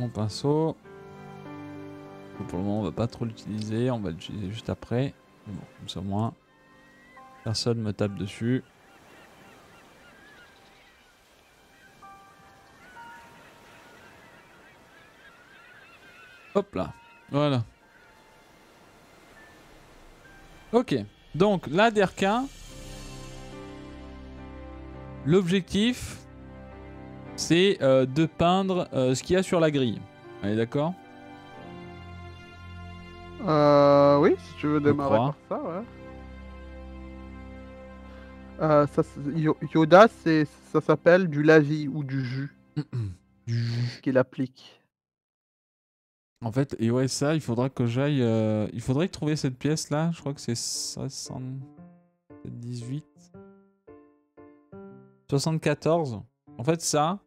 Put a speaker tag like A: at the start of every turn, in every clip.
A: mon pinceau. Pour le moment, on va pas trop l'utiliser. On va l'utiliser juste après. Bon, comme ça, moins, personne me tape dessus. Hop là. Voilà. Ok. Donc, là, Derka. L'objectif, c'est euh, de peindre euh, ce qu'il y a sur la grille. Allez, d'accord?
B: Euh, oui, si tu veux démarrer par ça, ouais. Euh, ça, Yoda, ça s'appelle du lavis ou du jus qu'il applique.
A: En fait, et ouais, ça, il faudra que j'aille. euh, il faudrait trouver cette pièce là. Je crois que c'est 78. 74. En fait, ça.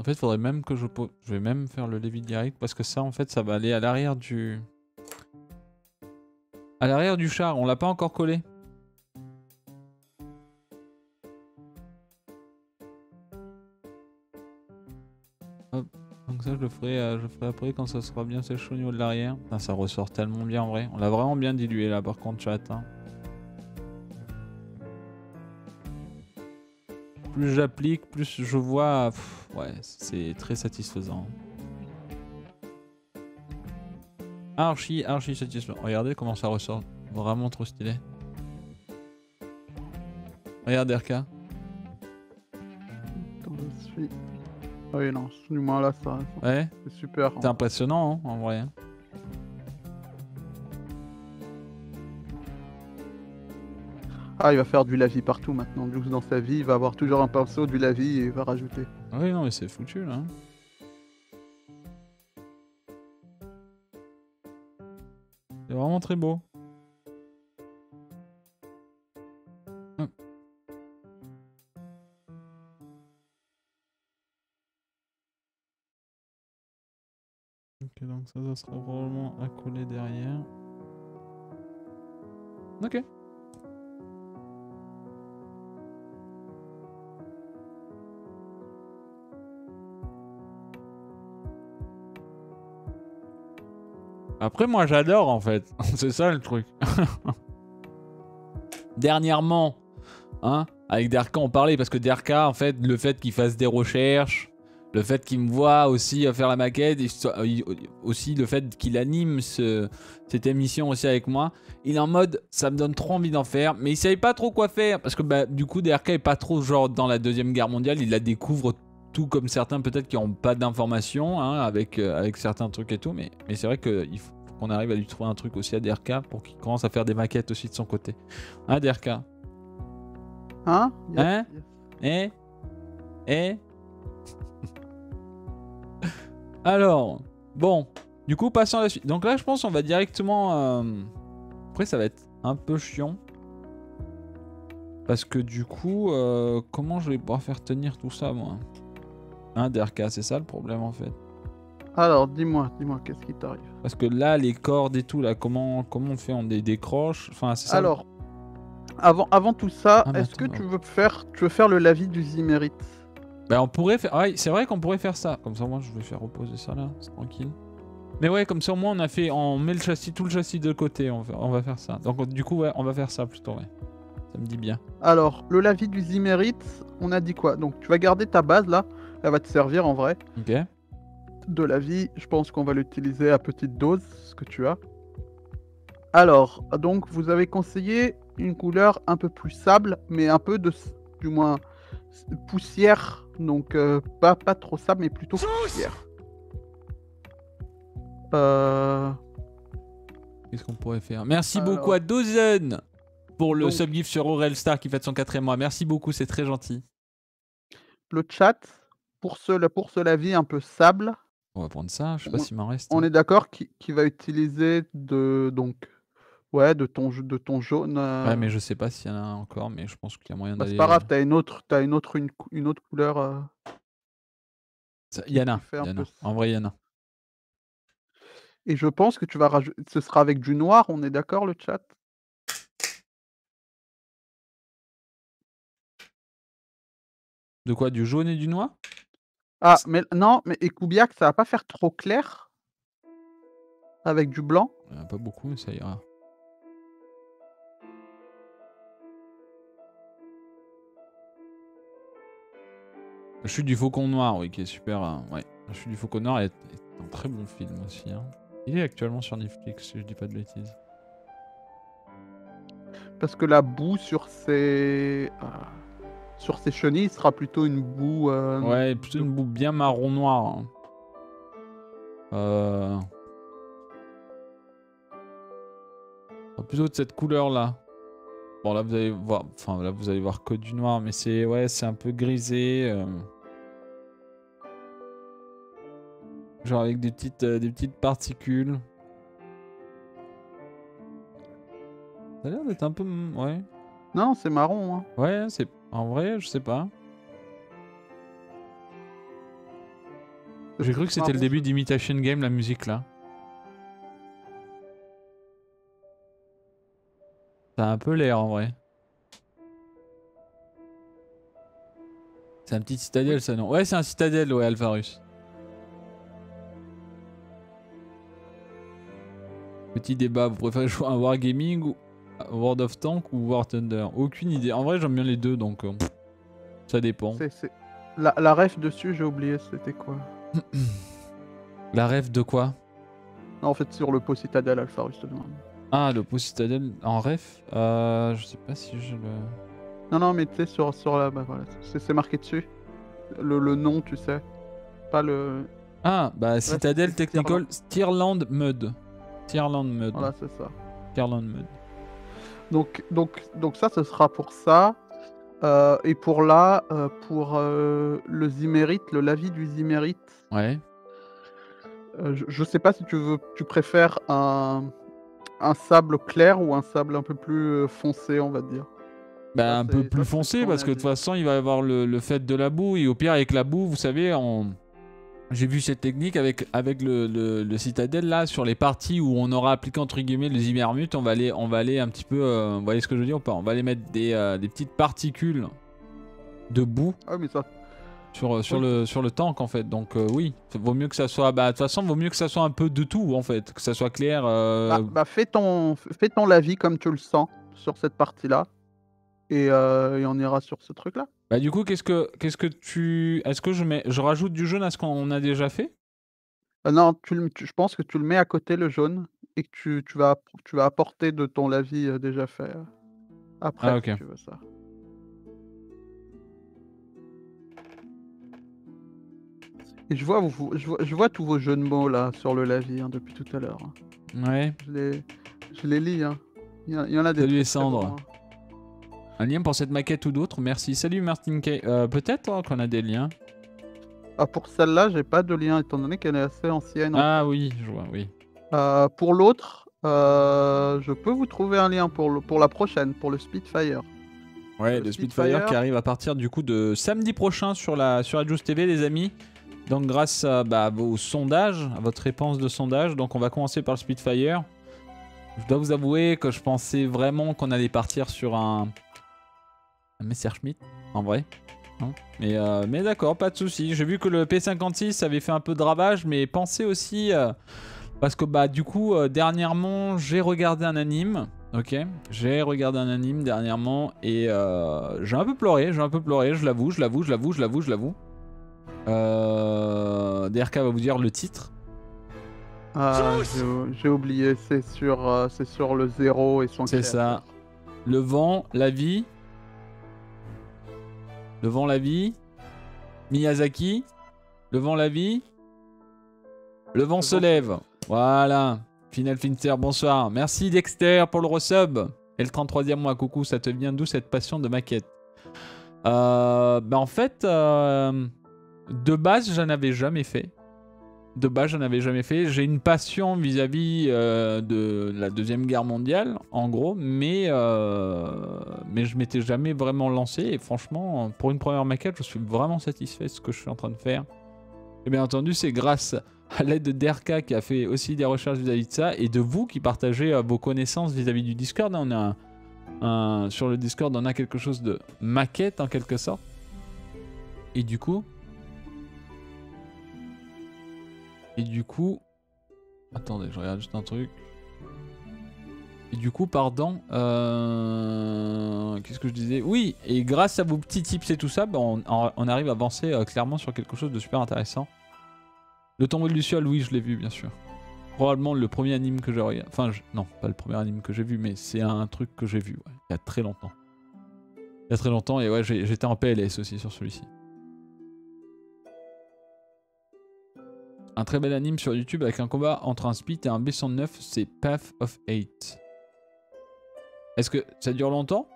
A: En fait, faudrait même que je. po- Je vais même faire le levier direct parce que ça, en fait, ça va aller à l'arrière du. À l'arrière du char. On l'a pas encore collé. Hop. Donc ça, je le ferai, euh, je le ferai après quand ça sera bien séché au niveau de l'arrière. Putain, ça ressort tellement bien en vrai. On l'a vraiment bien dilué là, par contre, chat. Plus j'applique, plus je vois. pff, ouais, c'est très satisfaisant. Archi, archi satisfaisant. Regardez comment ça ressort. Vraiment trop stylé. Regarde RK.
B: Suis- Oui, non, du moins là, ça, ça-
A: Ouais,
B: c'est super.
A: c'est impressionnant hein, en vrai.
B: Ah, il va faire du lavis partout maintenant. Jules, dans sa vie, il va avoir toujours un pinceau, du lavis et il va rajouter.
A: Oui, non, mais c'est foutu là. C'est vraiment très beau. Hop. Ok, donc ça, ça sera probablement coller derrière. Ok. Après, moi, j'adore en fait. C'est ça le truc. Dernièrement, hein, avec Derka, on parlait parce que Derka, en fait, le fait qu'il fasse des recherches, le fait qu'il me voit aussi euh, faire la maquette, et aussi le fait qu'il anime ce- cette émission aussi avec moi, il est en mode ça me donne trop envie d'en faire, mais il savait pas trop quoi faire parce que bah, du coup, Derka est pas trop genre dans la deuxième guerre mondiale, il la découvre tout comme certains peut-être qui n'ont pas d'informations hein, avec, euh, avec certains trucs et tout, mais, mais c'est vrai qu'il faut qu'on arrive à lui trouver un truc aussi à DRK pour qu'il commence à faire des maquettes aussi de son côté. Hein, DRK
B: Hein?
A: Hein? Eh? Eh? Alors, bon, du coup, passons à la suite. Donc là, je pense qu'on va directement... euh, Après, ça va être un peu chiant. Parce que du coup, euh, comment je vais pouvoir faire tenir tout ça, moi? Hein, DRK, c'est ça le problème, en fait.
B: Alors, dis-moi, dis-moi, qu'est-ce qui t'arrive?
A: Parce que là, les cordes et tout, là, comment, comment on fait? On les décroche? Enfin, c'est ça. le-
B: Alors, avant, avant tout ça,
A: Ah,
B: est-ce que tu veux faire, tu veux faire le lavis du Zimérite
A: Bah, on pourrait faire. Ouais, c'est vrai qu'on pourrait faire ça. Comme ça, moi, je vais faire reposer ça là, c'est tranquille. Mais ouais, comme ça, au moins, on a fait. On met le châssis, tout le châssis de côté. On va, on va faire ça. Donc, du coup, ouais, on va faire ça plutôt, ouais. Ça me dit bien.
B: Alors, le lavis du Zimérite, on a dit quoi? Donc, tu vas garder ta base là, elle va te servir en vrai.
A: Ok.
B: De lavis, je pense qu'on va l'utiliser à petite dose, ce que tu as. Alors, donc, vous avez conseillé une couleur un peu plus sable, mais un peu de, du moins, poussière. Donc, euh, pas, pas trop sable, mais plutôt poussière. Euh,
A: Qu'est-ce qu'on pourrait faire? Merci
B: Alors.
A: beaucoup à Dozen pour le
B: Donc-
A: subgift sur Aurel Star qui fête son quatrième mois. Merci beaucoup, c'est très gentil.
B: le chat, pour ce, pour ce lavis un peu sable,
A: On va prendre ça. Je sais pas s'il m'en reste.
B: on est d'accord qui, qui va utiliser de donc ouais de ton de ton jaune. euh,
A: Ouais, mais je sais pas s'il y en a encore, mais je pense qu'il y a moyen
B: bah,
A: d'aller.
B: c'est pas grave, t'as une autre t'as une autre une, une autre couleur. euh,
A: Il y en a. en a.
B: peu-
A: En vrai, il y en a.
B: Et je pense que tu vas. Ce sera avec du noir, on est d'accord le chat?
A: De quoi? Du jaune et du noir?
B: Ah, mais non, mais et Kubiak, ça va pas faire trop clair? Avec du blanc?
A: Euh, pas beaucoup, mais ça ira. Je suis du Faucon Noir, oui, qui est super. euh, ouais, je suis du Faucon Noir est, est un très bon film aussi. hein. Il est actuellement sur Netflix, si je dis pas de bêtises.
B: Parce que la boue sur ses... euh, sur ses chenilles sera plutôt une boue... euh,
A: Ouais, plutôt une boue bien marron noir. hein. Euh... Plutôt de cette couleur là. Bon là vous allez voir, enfin là vous allez voir que du noir, mais c'est ouais c'est un peu grisé. euh. Genre avec des petites euh, des petites particules. Ça a l'air d'être un peu ouais
B: Non, c'est marron. Hein.
A: ouais c'est en vrai je sais pas. J'ai cru que c'était le début d'Imitation Game, la musique là. Ça a un peu l'air en vrai. C'est un petit citadelle ça non? Ouais c'est un citadelle ouais Alvarus. Petit débat, vous préférez jouer à Wargaming ou World of Tank ou War Thunder Aucune idée. En vrai j'aime bien les deux donc euh, ça dépend.
B: C'est- c'est- La, la ref dessus, j'ai oublié, c'était quoi
A: La rêve de quoi
B: Non, en fait, sur le pot Citadel Alpha demande.
A: Ah le pot citadelle en ref euh, Je sais pas si je le...
B: Non, non, mais tu sais, sur, sur la... Bah, voilà, c'est c'est marqué dessus. Le, le nom, tu sais. Pas le...
A: Ah, bah Citadel Technical Stirland Mud. Stirland Mud.
B: Voilà, c'est ça.
A: Stirland Mud.
B: Donc, donc, donc ça, ce sera pour ça. Euh, et pour là, euh, pour euh, le Zimérite, le lavis du Zimérite,
A: Ouais.
B: je, je sais pas si tu veux, tu préfères un, un sable clair ou un sable un peu plus foncé, on va dire.
A: Bah un peu plus foncé parce que de toute façon il va y avoir le, le fait de la boue et au pire avec la boue vous savez en... j'ai vu cette technique avec, avec le, le, le citadel là sur les parties où on aura appliqué entre guillemets le Zimmermut on va aller on va aller un petit peu euh, vous voyez ce que je veux dire ou pas? On va aller mettre des, euh, des petites particules de boue
B: Ah, mais ça,
A: sur, sur,
B: Oui.
A: le, sur le tank en fait. Donc euh, oui vaut mieux que ça soit bah de toute façon vaut mieux que ça soit un peu de tout en fait. Que ça soit clair euh,
B: bah, bah, fais ton, fais ton lavis comme tu le sens sur cette partie-là. Et, euh, et on ira sur ce truc-là.
A: Bah du coup, qu'est-ce que qu'est-ce que tu est-ce que je mets je rajoute du jaune à ce qu'on a déjà fait?
B: Euh, non, tu le- tu- je pense que tu le mets à côté le jaune et que tu, tu vas, app- tu vas apporter de ton lavis euh, déjà fait euh, après
A: Ah,
B: si
A: ok.
B: tu veux ça. Et je vois, vous- je vois, je vois tous vos jeux de mots là sur le lavis hein, depuis tout à l'heure. hein.
A: Ouais.
B: Je les, je les lis. hein. Il y, a- il y en a des.
A: Salut les
B: très bons,
A: cendres.
B: hein.
A: Un lien pour cette maquette ou d'autres Merci. Salut Martin Kay. Euh, Peut-être hein, qu'on a des liens.
B: Ah, pour celle-là, j'ai pas de lien étant donné qu'elle est assez ancienne.
A: Ah oui, je vois, oui.
B: Euh, pour l'autre, euh, je peux vous trouver un lien pour, le, pour la prochaine, pour le Spitfire.
A: Ouais,
B: Le
A: le Spitfire,
B: Spitfire.
A: qui arrive à partir du coup de samedi prochain sur la sur Adjust TV les amis. Donc grâce à, bah, à vos sondages, à votre réponse de sondage, donc on va commencer par le Spitfire. Je dois vous avouer que je pensais vraiment qu'on allait partir sur un, un Messerschmitt, en vrai. Hein. mais euh, mais d'accord, pas de souci. J'ai vu que le P56 avait fait un peu de ravage, mais pensez aussi euh, parce que bah du coup euh, dernièrement j'ai regardé un anime. Ok, j'ai regardé un anime dernièrement et j'ai un peu pleuré, j'ai un peu pleuré, je l'avoue, je l'avoue, je l'avoue, je l'avoue, je l'avoue. DRK va vous dire le titre.
B: Ah, j'ai- oublié, c'est sur, c'est sur le zéro et son
A: C'est ça. Le vent, la vie. Le vent, la vie. Miyazaki. Le vent, la vie. Le vent
B: Le
A: se
B: vent
A: lève.
B: lève.
A: Voilà. Final Finster, bonsoir. Merci Dexter pour le resub. Et le 33e mois, coucou, ça te vient d'où cette passion de maquette euh, bah en fait, euh, de base, j'en avais jamais fait. De base, j'en avais jamais fait. J'ai une passion vis-à-vis euh, de la Deuxième Guerre mondiale, en gros, mais, euh, mais je m'étais jamais vraiment lancé. Et franchement, pour une première maquette, je suis vraiment satisfait de ce que je suis en train de faire. Et bien entendu, c'est grâce à l'aide de Derka qui a fait aussi des recherches vis-à-vis de ça, et de vous qui partagez euh, vos connaissances vis-à-vis du Discord. On a sur le Discord, on a quelque chose de maquette en quelque sorte. Et du coup, Et du coup... Attendez, je regarde juste un truc. Et du coup, pardon, euh... qu'est-ce que je disais? Oui, et grâce à vos petits tips et tout ça, bah, on, arrive à avancer euh, clairement sur quelque chose de super intéressant. Le tombeau de Luciole, oui, je l'ai vu, bien sûr. Probablement le premier anime que j'ai regardé. Enfin, je- non, pas le premier anime que j'ai vu, mais c'est un truc que j'ai vu, il y a très longtemps. Il y a très longtemps, et ouais, j'étais en PLS aussi sur celui-ci. Un très bel anime sur YouTube avec un combat entre un Spit et un B109, c'est Path of Hate. Est-ce que ça dure longtemps?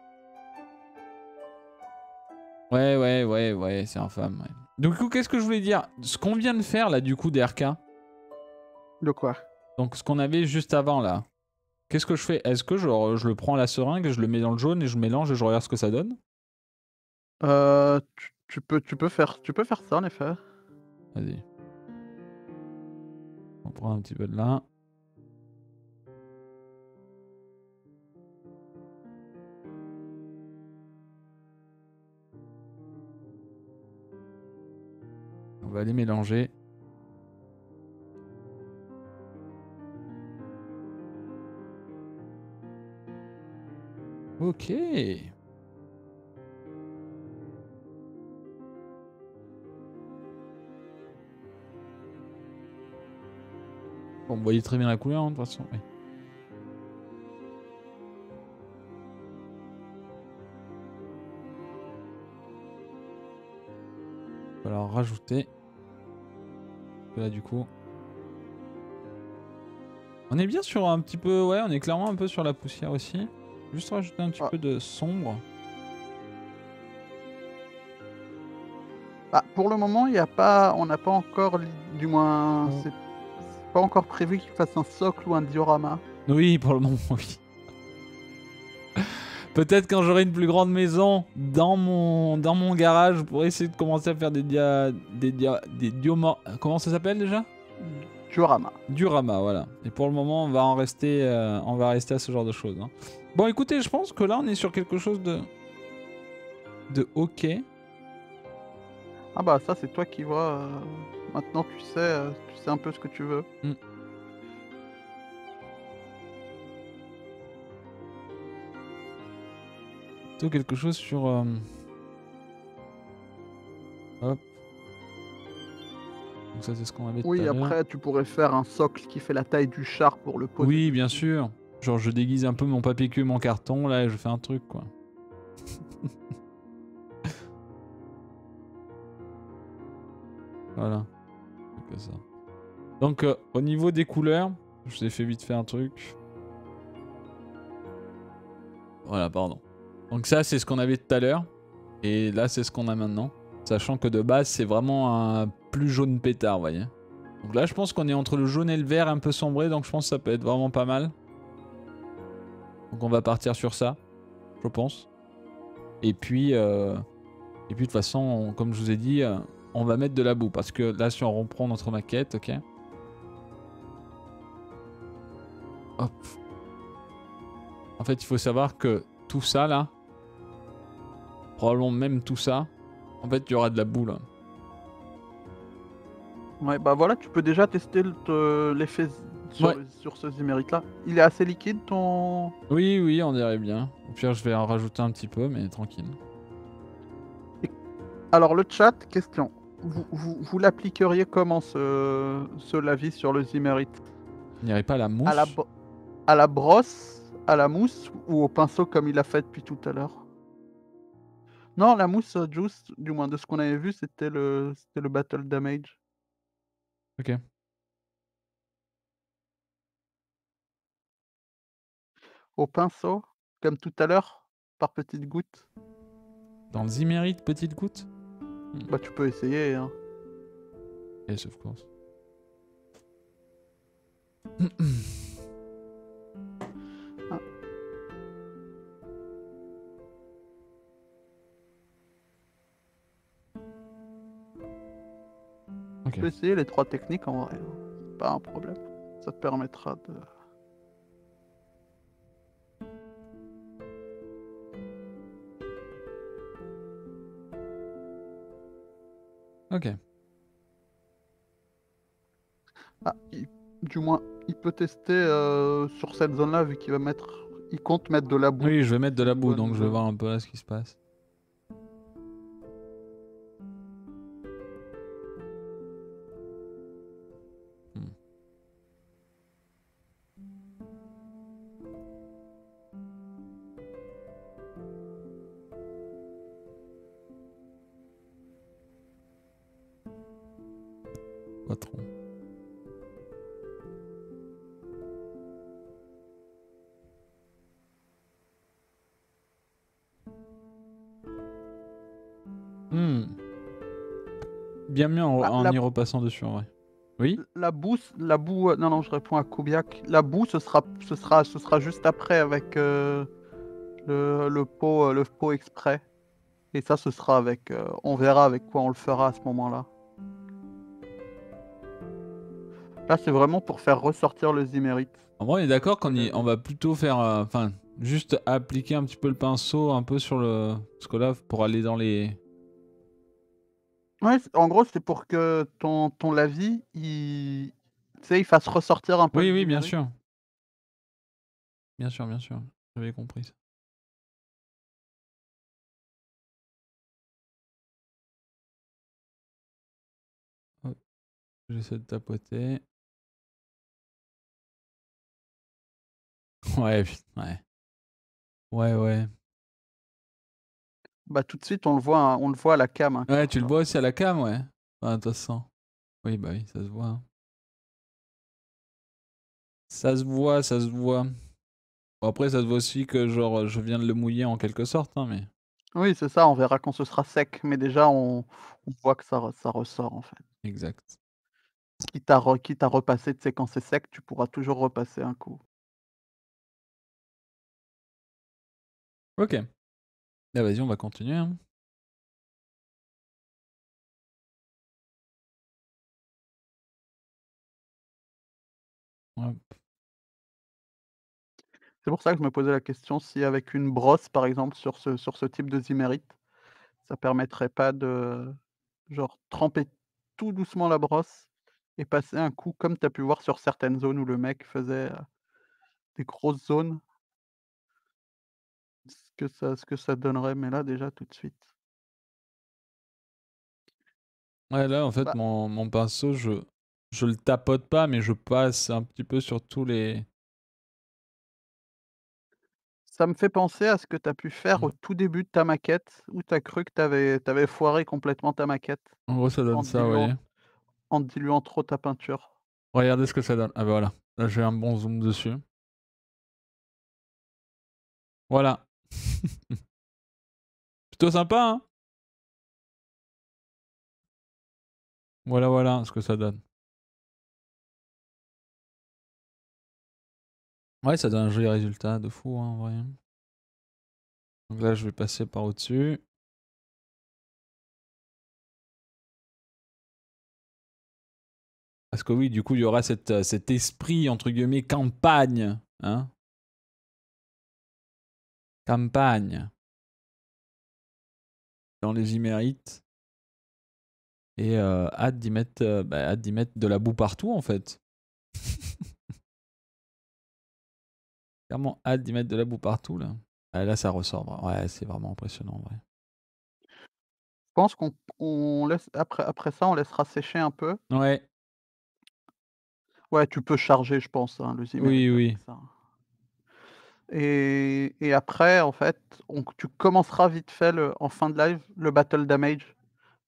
A: Ouais, ouais, ouais, ouais, c'est infâme. Ouais. Donc, du coup, qu'est-ce que je voulais dire? Ce qu'on vient de faire là, du coup, DRK,
B: De quoi?
A: Donc ce qu'on avait juste avant là, qu'est-ce que je fais? Est-ce que je, je le prends à la seringue, je le mets dans le jaune et je mélange et je regarde ce que ça donne?
B: Euh, tu, tu peux, tu, peux faire, tu peux faire ça en effet.
A: Vas-y. On prend un petit peu de là. On va les mélanger. Ok. Vous voyez très bien la couleur, hein, de toute façon. oui. On va leur rajouter. Là, du coup. On est bien sur un petit peu. Ouais, on est clairement un peu sur la poussière aussi. Juste rajouter un petit
B: Ah.
A: peu de sombre.
B: Bah, pour le moment, il y a pas, on n'a pas encore, du moins, c'est pas encore prévu qu'il fasse un socle ou un diorama.
A: Oui, pour le moment, oui. Peut-être quand j'aurai une plus grande maison dans mon, dans mon garage, je pourrais essayer de commencer à faire des dia... des dia... des dioma... Comment ça s'appelle déjà?
B: Diorama.
A: Durama, voilà. Et pour le moment, on va en rester, euh, on va rester à ce genre de choses. hein. Bon, écoutez, je pense que là, on est sur quelque chose de... de ok.
B: Ah bah ça, c'est toi qui vois. euh, Maintenant, tu sais, euh, tu sais un peu ce que tu veux.
A: Plutôt quelque chose sur... euh, Hop. Donc ça, c'est ce qu'on avait
B: Oui, après, tu pourrais faire un socle qui fait la taille du char pour le poser.
A: Oui, bien sûr. Genre, je déguise un peu mon papier cul, mon carton, là, et je fais un truc, quoi. voilà. Donc, euh, au niveau des couleurs, je vous ai fait vite fait un truc. Voilà, pardon. Donc ça, c'est ce qu'on avait tout à l'heure. Et là, c'est ce qu'on a maintenant. Sachant que de base, c'est vraiment un plus jaune pétard, vous voyez. Donc là, je pense qu'on est entre le jaune et le vert un peu sombré, donc je pense que ça peut être vraiment pas mal. Donc on va partir sur ça, je pense. Et puis, euh, et puis de toute façon, on- comme je vous ai dit, euh, on va mettre de la boue parce que là, si on reprend notre maquette, ok. Hop. En fait, il faut savoir que tout ça là, probablement même tout ça, en fait, il y aura de la boue là.
B: Ouais, bah voilà, tu peux déjà tester le- te- l'effet sur,
A: Ouais.
B: sur ce zimérite là. Il est assez liquide ton.
A: Oui, oui, on dirait bien. Au pire, je vais en rajouter un petit peu, mais tranquille.
B: Alors le chat, question. Vous, vous, vous l'appliqueriez comment ce, ce lavis sur le zimérite
A: Il n'y aurait pas la mousse
B: à la, bo- à la brosse, à la mousse ou au pinceau comme il a fait depuis tout à l'heure? Non, la mousse, euh, Juice, du moins de ce qu'on avait vu, c'était le, c'était le battle damage.
A: Ok.
B: Au pinceau, comme tout à l'heure, par petites gouttes.
A: Dans le Zimérite, petite goutte
B: Bah tu peux essayer. Hein.
A: Yes, of course.
B: Ah.
A: Ok.
B: Tu peux essayer les trois techniques en vrai. hein. Pas un problème. Ça te permettra de.
A: Ok.
B: Ah, il- du moins, il peut tester euh, sur cette zone-là, vu qu'il va mettre. Il compte mettre de la boue.
A: Oui, je vais mettre de la boue, donc je vais voir un peu là ce qui se passe. Hmm. Bien mieux en, en
B: la-
A: y repassant dessus en vrai. Oui?
B: La boue, la boue. euh, Non, non, je réponds à Kubiak. La boue, ce sera, ce sera, ce sera juste après avec euh, le, le pot, euh, le pot exprès. Et ça, ce sera avec. euh, on verra avec quoi on le fera à ce moment-là. Là, c'est vraiment pour faire ressortir le zimérite.
A: En vrai, on est d'accord qu'on y- on va plutôt faire. euh, Enfin, juste appliquer un petit peu le pinceau un peu sur le. Parce que là, pour aller dans les.
B: Ouais, en gros, c'est pour que ton, ton lavis, il, il fasse ressortir un peu.
A: Oui, oui, bien sûr. Bien sûr, bien sûr. J'avais compris ça. J'essaie de tapoter. Ouais, ouais. Ouais, ouais.
B: Bah, tout de suite, on le voit, hein, on le voit à la cam. hein,
A: Ouais, tu le vois aussi à la cam, ouais. Enfin, toi, ça. Oui, bah oui, ça se voit. hein. Ça se voit, ça se voit. Bon, après, ça se voit aussi que, genre, je viens de le mouiller en quelque sorte, hein, mais.
B: Oui, c'est ça, on verra quand ce sera sec. Mais déjà, on, on voit que ça, ça ressort en fait.
A: Exact.
B: Quitte à, re- quitte à repasser, tu sais, quand c'est sec, tu pourras toujours repasser un coup.
A: Ok. Ah, vas-y, on va continuer. hein.
B: C'est pour ça que je me posais la question si avec une brosse, par exemple, sur ce, sur ce type de zimérite, ça permettrait pas de, genre, tremper tout doucement la brosse et passer un coup, comme tu as pu voir sur certaines zones où le mec faisait euh, des grosses zones, que ça, ce que ça donnerait, mais là, déjà, tout de suite.
A: Ouais, là, en fait,
B: Bah.
A: mon, mon pinceau, je, je le tapote pas, mais je passe un petit peu sur tous les.
B: Ça me fait penser à ce que tu as pu faire
A: Mmh.
B: au tout début de ta maquette, où tu as cru que tu avais, foiré complètement ta maquette
A: En gros, ça donne ça,
B: diluant.
A: ouais.
B: en diluant trop ta peinture.
A: Regardez ce que ça donne. Ah, bah voilà. Là, j'ai un bon zoom dessus. Voilà. Plutôt sympa, hein? Voilà, voilà ce que ça donne. Ouais, ça donne un joli résultat de fou, hein, en vrai. Donc là, je vais passer par au-dessus. Parce que oui, du coup, il y aura cette, euh, cet esprit, entre guillemets, campagne. Hein? Campagne. Dans les imérites. Et euh, hâte d'y mettre, euh, bah, hâte d'y mettre de la boue partout, en fait. Clairement, hâte d'y mettre de la boue partout, là. Ah, là, ça ressort. Ouais, c'est vraiment impressionnant.
B: Je pense qu'on on laisse après, après ça, on laissera sécher un peu.
A: Ouais,
B: Ouais, tu peux charger, je pense, hein, le
A: oui, oui.
B: ça. Et, et après, en fait, on- tu commenceras vite fait le- en fin de live le battle damage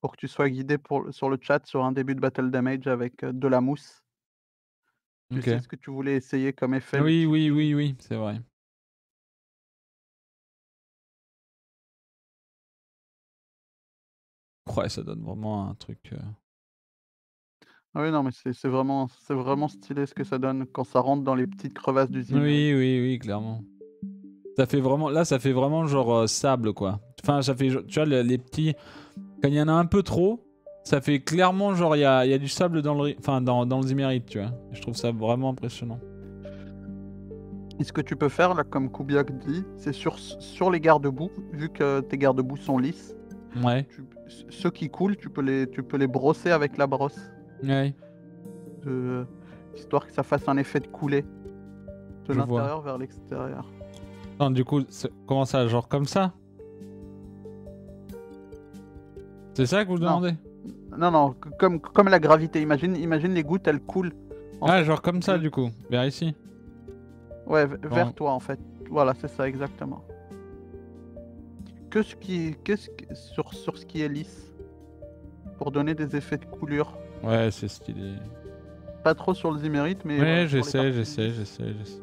B: pour que tu sois guidé pour, sur le chat sur un début de battle damage avec euh, de la mousse. Tu sais ce que tu voulais essayer comme effet
A: Oui, oui, oui, oui, c'est vrai. Ouais, ça donne vraiment un truc. euh,
B: Ah oui, non, mais c'est vraiment, vraiment stylé ce que ça donne quand ça rentre dans les petites crevasses du zimérite.
A: Oui, oui, oui, clairement. Ça fait vraiment, là, ça fait vraiment genre euh, sable, quoi. Enfin, ça fait, tu vois, le- les petits. Quand il y en a un peu trop, ça fait clairement genre, il y a, y a du sable dans le, enfin, dans, dans le zimérite, tu vois. Je trouve ça vraiment impressionnant.
B: Et ce que tu peux faire, là, comme Kubiak dit, c'est sur, sur les garde-boue, vu que tes garde-boue sont lisses,
A: Ouais,
B: tu- ceux qui coulent, tu peux, les, tu peux les brosser avec la brosse.
A: Ouais.
B: Euh, histoire que ça fasse un effet de coulée de
A: Je vois.
B: l'intérieur vers l'extérieur.
A: Non, du coup, c'est- comment ça Genre comme ça? C'est ça que vous demandez?
B: Non, non, comme, comme la gravité. Imagine, imagine les gouttes, elles coulent. En
A: Ah,
B: fait,
A: genre comme ça, du coup, vers ici.
B: Ouais, v- vers toi en fait. Voilà, c'est ça exactement. Que ce qui, que- sur, sur ce qui est lisse, pour donner des effets de coulure.
A: Ouais, c'est stylé.
B: Pas trop sur le zimérite, mais.
A: Ouais,
B: les
A: j'essaie, j'essaie, j'essaie, j'essaie.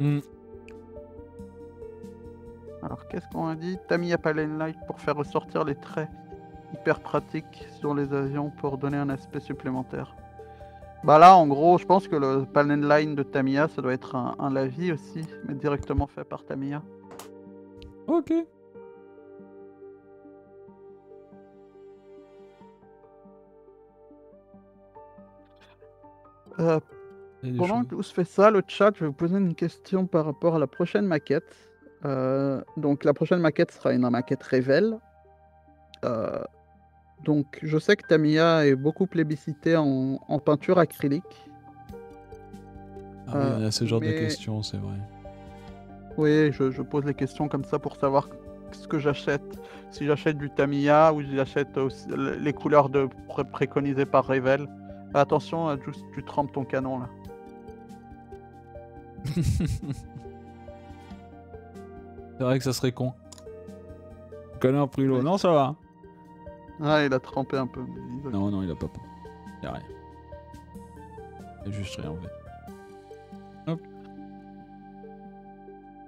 A: Hmm.
B: Qu'est-ce qu'on a dit? Tamiya Palette Light pour faire ressortir les traits hyper pratiques sur les avions pour donner un aspect supplémentaire. Bah là, en gros, je pense que le Palette Line de Tamiya, ça doit être un, un lavis aussi, mais directement fait par Tamiya.
A: Ok.
B: Euh, Pendant que se fait ça, le chat, je vais vous poser une question par rapport à la prochaine maquette. Euh, donc la prochaine maquette sera une maquette Revel. Euh, donc je sais que Tamiya est beaucoup plébiscité en, en peinture acrylique.
A: Ah oui, il y a ce genre de
B: mais-
A: questions, c'est vrai.
B: Oui, je, je pose les questions comme ça pour savoir ce que j'achète. Si j'achète du Tamiya ou si j'achète les couleurs de, pré- préconisées par Revel. Attention, euh, juste tu trempes ton canon là.
A: c'est vrai que ça serait con. Connais un pris l'eau. Non, ça va.
B: Ah, il a trempé un peu. mais il-
A: Non, non, il a pas peur. Y a rien. Il a juste rien en fait. Hop.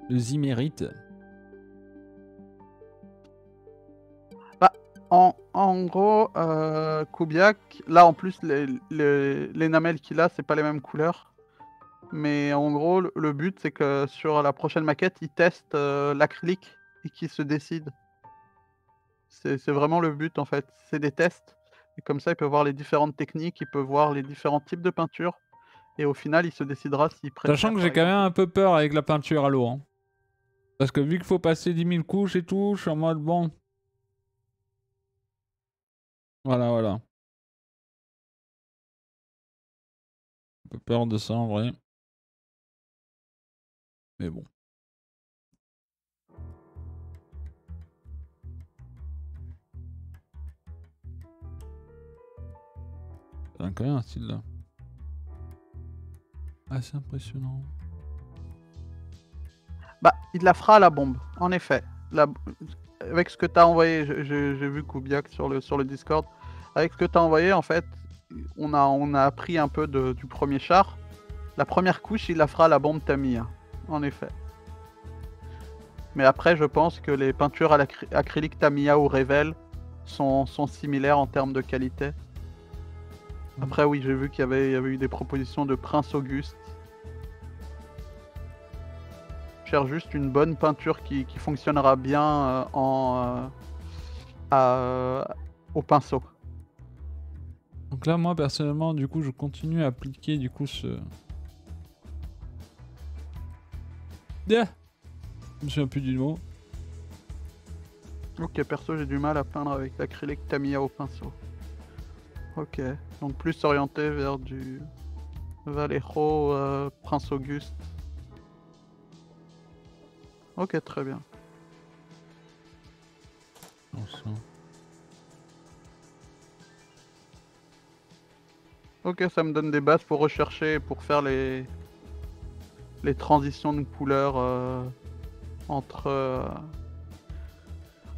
A: Le zimérite.
B: En, en gros, euh, Kubiak, là en plus, les, les, les namelles qu'il a, c'est pas les mêmes couleurs. Mais en gros, le, but, c'est que sur la prochaine maquette, il teste euh, l'acrylique et qu'il se décide. C'est vraiment le but en fait. C'est des tests. Et comme ça, il peut voir les différentes techniques, il peut voir les différents types de peinture. Et au final, il se décidera s'il préfère.
A: Sachant que j'ai quand même un peu peur avec la peinture à l'eau. hein. Parce que vu qu'il faut passer 10 000 couches et tout, je suis en mode bon. Voilà, voilà. Un peu peur de ça en vrai. Mais bon. Ça a quand même un style là. Assez impressionnant.
B: Bah, il la fera à la bombe, en effet. La- Avec ce que tu as envoyé, j'ai vu Kubiak sur le, sur le Discord. Avec ce que tu as envoyé, en fait, on a, on a appris un peu de- du premier char. La première couche, il la fera à la bombe Tamiya, en effet. Mais après, je pense que les peintures à l'acry- acrylique Tamiya ou Revel sont, sont similaires en termes de qualité. Après, oui, j'ai vu qu'il y avait, il y avait eu des propositions de Prince Auguste. Je cherche juste une bonne peinture qui, qui fonctionnera bien euh, en, euh, à- au pinceau.
A: Donc là, moi personnellement, du coup, je continue à appliquer du coup ce. Yeah Je me souviens plus du mot.
B: Ok, perso, j'ai du mal à peindre avec l'acrylique Tamiya au pinceau. Ok, donc plus orienté vers du Vallejo, euh, Prince Auguste. Ok, très bien. Ok, ça me donne des bases pour rechercher, pour faire les, les transitions de couleurs euh, entre, euh,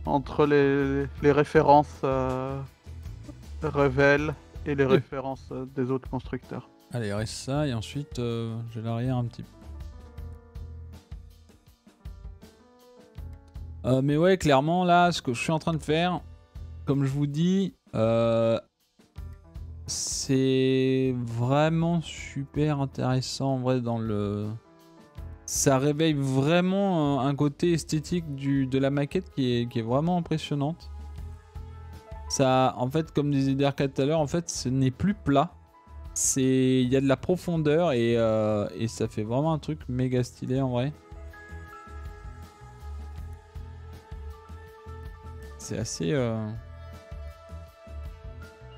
B: entre les, les références euh, Revel et les
A: Oui.
B: références euh, des autres constructeurs.
A: Allez, reste ça et ensuite je l'arrière un petit peu. Mais ouais, clairement, là, ce que je suis en train de faire, comme je vous dis, c'est vraiment super intéressant en vrai dans le. Ça réveille vraiment un, un côté esthétique du, de la maquette qui est, vraiment impressionnante. ça, en fait, comme disait Derka tout à l'heure, en fait, ce n'est plus plat. C'est, il y a de la profondeur et, euh, ça fait vraiment un truc méga stylé en vrai. C'est assez, euh,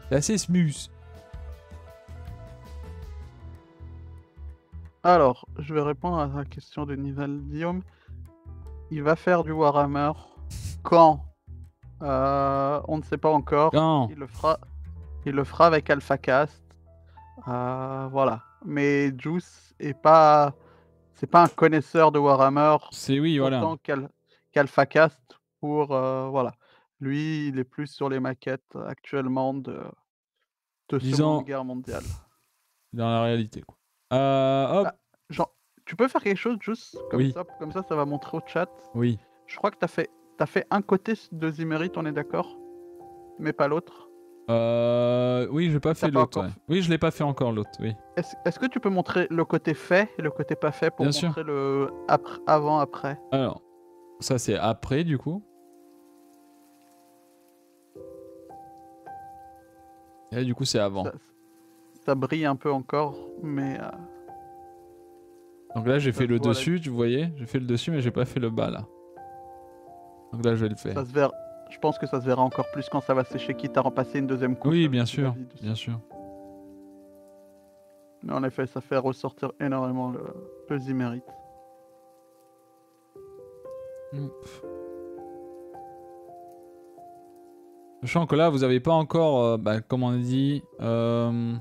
A: c'est assez smooth.
B: Alors, je vais répondre à la question de Nival Guillaume. Il va faire du Warhammer quand? Euh, On ne sait pas encore.
A: Quand?
B: Il le fera, il le fera avec AlphaCast. Euh, voilà. Mais Juice est pas, c'est pas un connaisseur de Warhammer
A: C'est oui, voilà.
B: autant qu'Al- qu'AlphaCast pour, euh, voilà. Lui, il est plus sur les maquettes actuellement de, de
A: Disons-
B: Seconde Guerre mondiale.
A: Dans la réalité, quoi. Euh, hop,
B: Ah. Genre, tu peux faire quelque chose, Juice comme
A: Oui.
B: ça, comme ça, ça va montrer au chat.
A: oui.
B: Je crois que t'as fait, t'as fait un côté de Zimerit, on est d'accord, mais pas l'autre.
A: Euh, oui, j'ai pas fait l'autre. ouais. Oui, je l'ai pas fait encore l'autre. Oui.
B: Est-ce est-ce que tu peux montrer le côté fait et le côté pas fait pour
A: Bien sûr.
B: montrer le après, avant après?
A: Alors, ça c'est après du coup. Et là, du coup, c'est avant.
B: ça, ça brille un peu encore, mais euh,
A: Donc là, j'ai fait le dessus, tu voyais J'ai fait le dessus, mais j'ai pas fait le bas là. Donc là, je vais le faire.
B: ça se verra. Je pense que ça se verra encore plus quand ça va sécher, quitte à repasser une deuxième couche.
A: Oui,
B: avec
A: bien sûr, bien sûr.
B: Mais en effet, ça fait ressortir énormément le, le Zimerit.
A: Mm. Sachant que là, vous avez pas encore, euh, bah, comme on a dit, euh,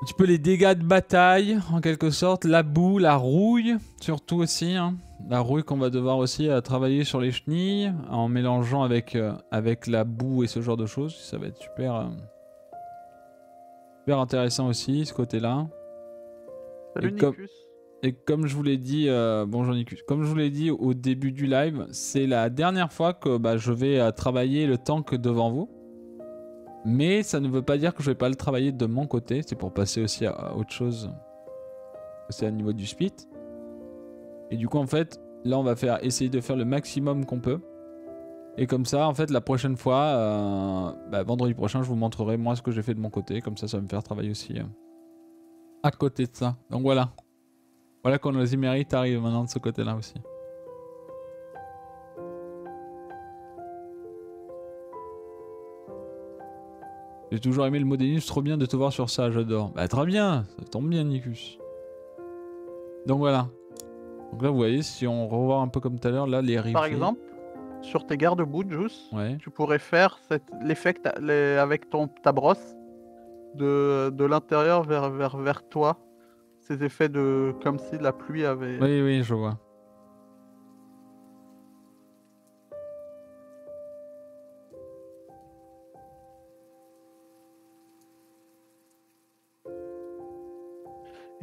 A: un petit peu les dégâts de bataille, en quelque sorte, la boue, la rouille, surtout aussi, hein. la rouille qu'on va devoir aussi euh, travailler sur les chenilles, en mélangeant avec, euh, avec la boue et ce genre de choses, ça va être super, euh, super intéressant aussi, ce côté-là.
B: Salut
A: comme-
B: Nicus.
A: Et comme je vous l'ai dit, bonjour Nicus, comme je vous l'ai dit au début du live, c'est la dernière fois que bah, je vais travailler le tank devant vous. Mais ça ne veut pas dire que je vais pas le travailler de mon côté, c'est pour passer aussi à, autre chose. C'est à niveau du split. Et du coup, en fait, là, on va faire essayer de faire le maximum qu'on peut. Et comme ça, en fait, la prochaine fois, euh, bah, vendredi prochain, je vous montrerai moi ce que j'ai fait de mon côté. Comme ça, ça va me faire travailler aussi euh, à côté de ça. Donc voilà. Voilà quand le Zimmerit arrive maintenant de ce côté-là aussi. J'ai toujours aimé le modélisme, trop bien de te voir sur ça, j'adore. Bah très bien, ça tombe bien Nicus. Donc voilà. Donc là vous voyez, si on revoit un peu comme tout à l'heure, là les
B: Par
A: reflets-
B: exemple, sur tes garde-boue, Juice,
A: Ouais.
B: tu pourrais faire l'effet avec ton, ta brosse de, de l'intérieur vers, vers, vers toi. Ces effets de comme si la pluie avait.
A: Oui, oui, je vois.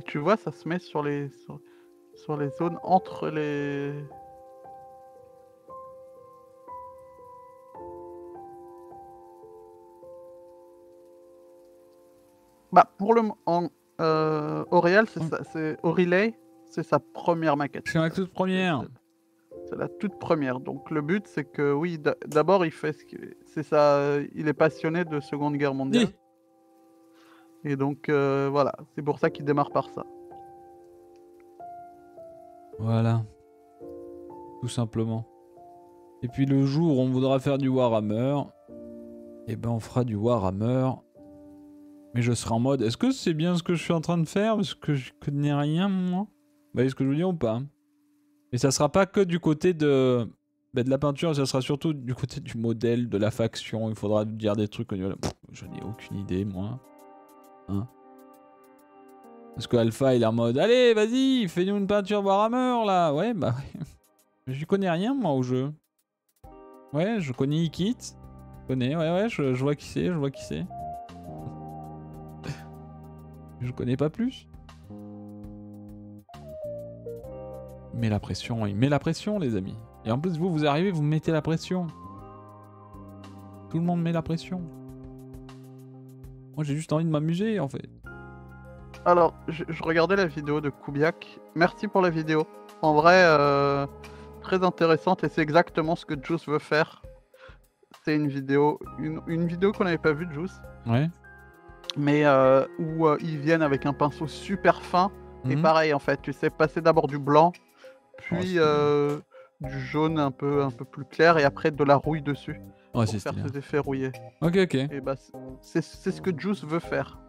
B: Tu vois, ça se met sur les sur, sur les zones entre les. Bah pour le mo- en euh, Auréal, c'est
A: Mm.
B: ça, c'est Aurelay, c'est sa première maquette.
A: C'est la toute première.
B: C'est la toute première. Donc le but, c'est que oui, d'a- d'abord il fait ce que c'est ça. Il est passionné de Seconde Guerre mondiale.
A: Oui.
B: Et donc euh, voilà, c'est pour ça qu'il démarre par ça.
A: Voilà. Tout simplement. Et puis le jour où on voudra faire du Warhammer, eh ben on fera du Warhammer. Mais je serai en mode, est-ce que c'est bien ce que je suis en train de faire? Parce que je connais rien, moi. Vous voyez ce que je veux dire ou pas? Et ça sera pas que du côté de, bah, de la peinture, ça sera surtout du côté du modèle, de la faction. Il faudra dire des trucs. Pff, Je n'ai aucune idée, moi. Hein Parce que Alpha, il est en mode, allez, vas-y, fais-nous une peinture Warhammer, là. Ouais, bah, je connais rien, moi, au jeu. Ouais, je connais Ikit. Je connais, ouais, ouais, je, vois qui c'est, je vois qui c'est. Je connais pas plus. Met la pression, il met la pression, les amis. Et en plus, vous, vous arrivez, vous mettez la pression. Tout le monde met la pression. Moi, j'ai juste envie de m'amuser, en fait.
B: Alors, je, je regardais la vidéo de Kubiak. Merci pour la vidéo. En vrai, euh, très intéressante et c'est exactement ce que Juice veut faire. c'est une vidéo, une, une vidéo qu'on n'avait pas vue de Juice,
A: Ouais.
B: mais euh, où euh, ils viennent avec un pinceau super fin. Et
A: Mhm.
B: pareil, en fait, tu sais passer d'abord du blanc, puis euh, du jaune un peu, un peu plus clair, et après de la rouille dessus
A: Ouais,
B: pour faire
A: stylé.
B: ces effets rouillés.
A: Ok, ok.
B: Et bah, c'est ce que Juice veut faire.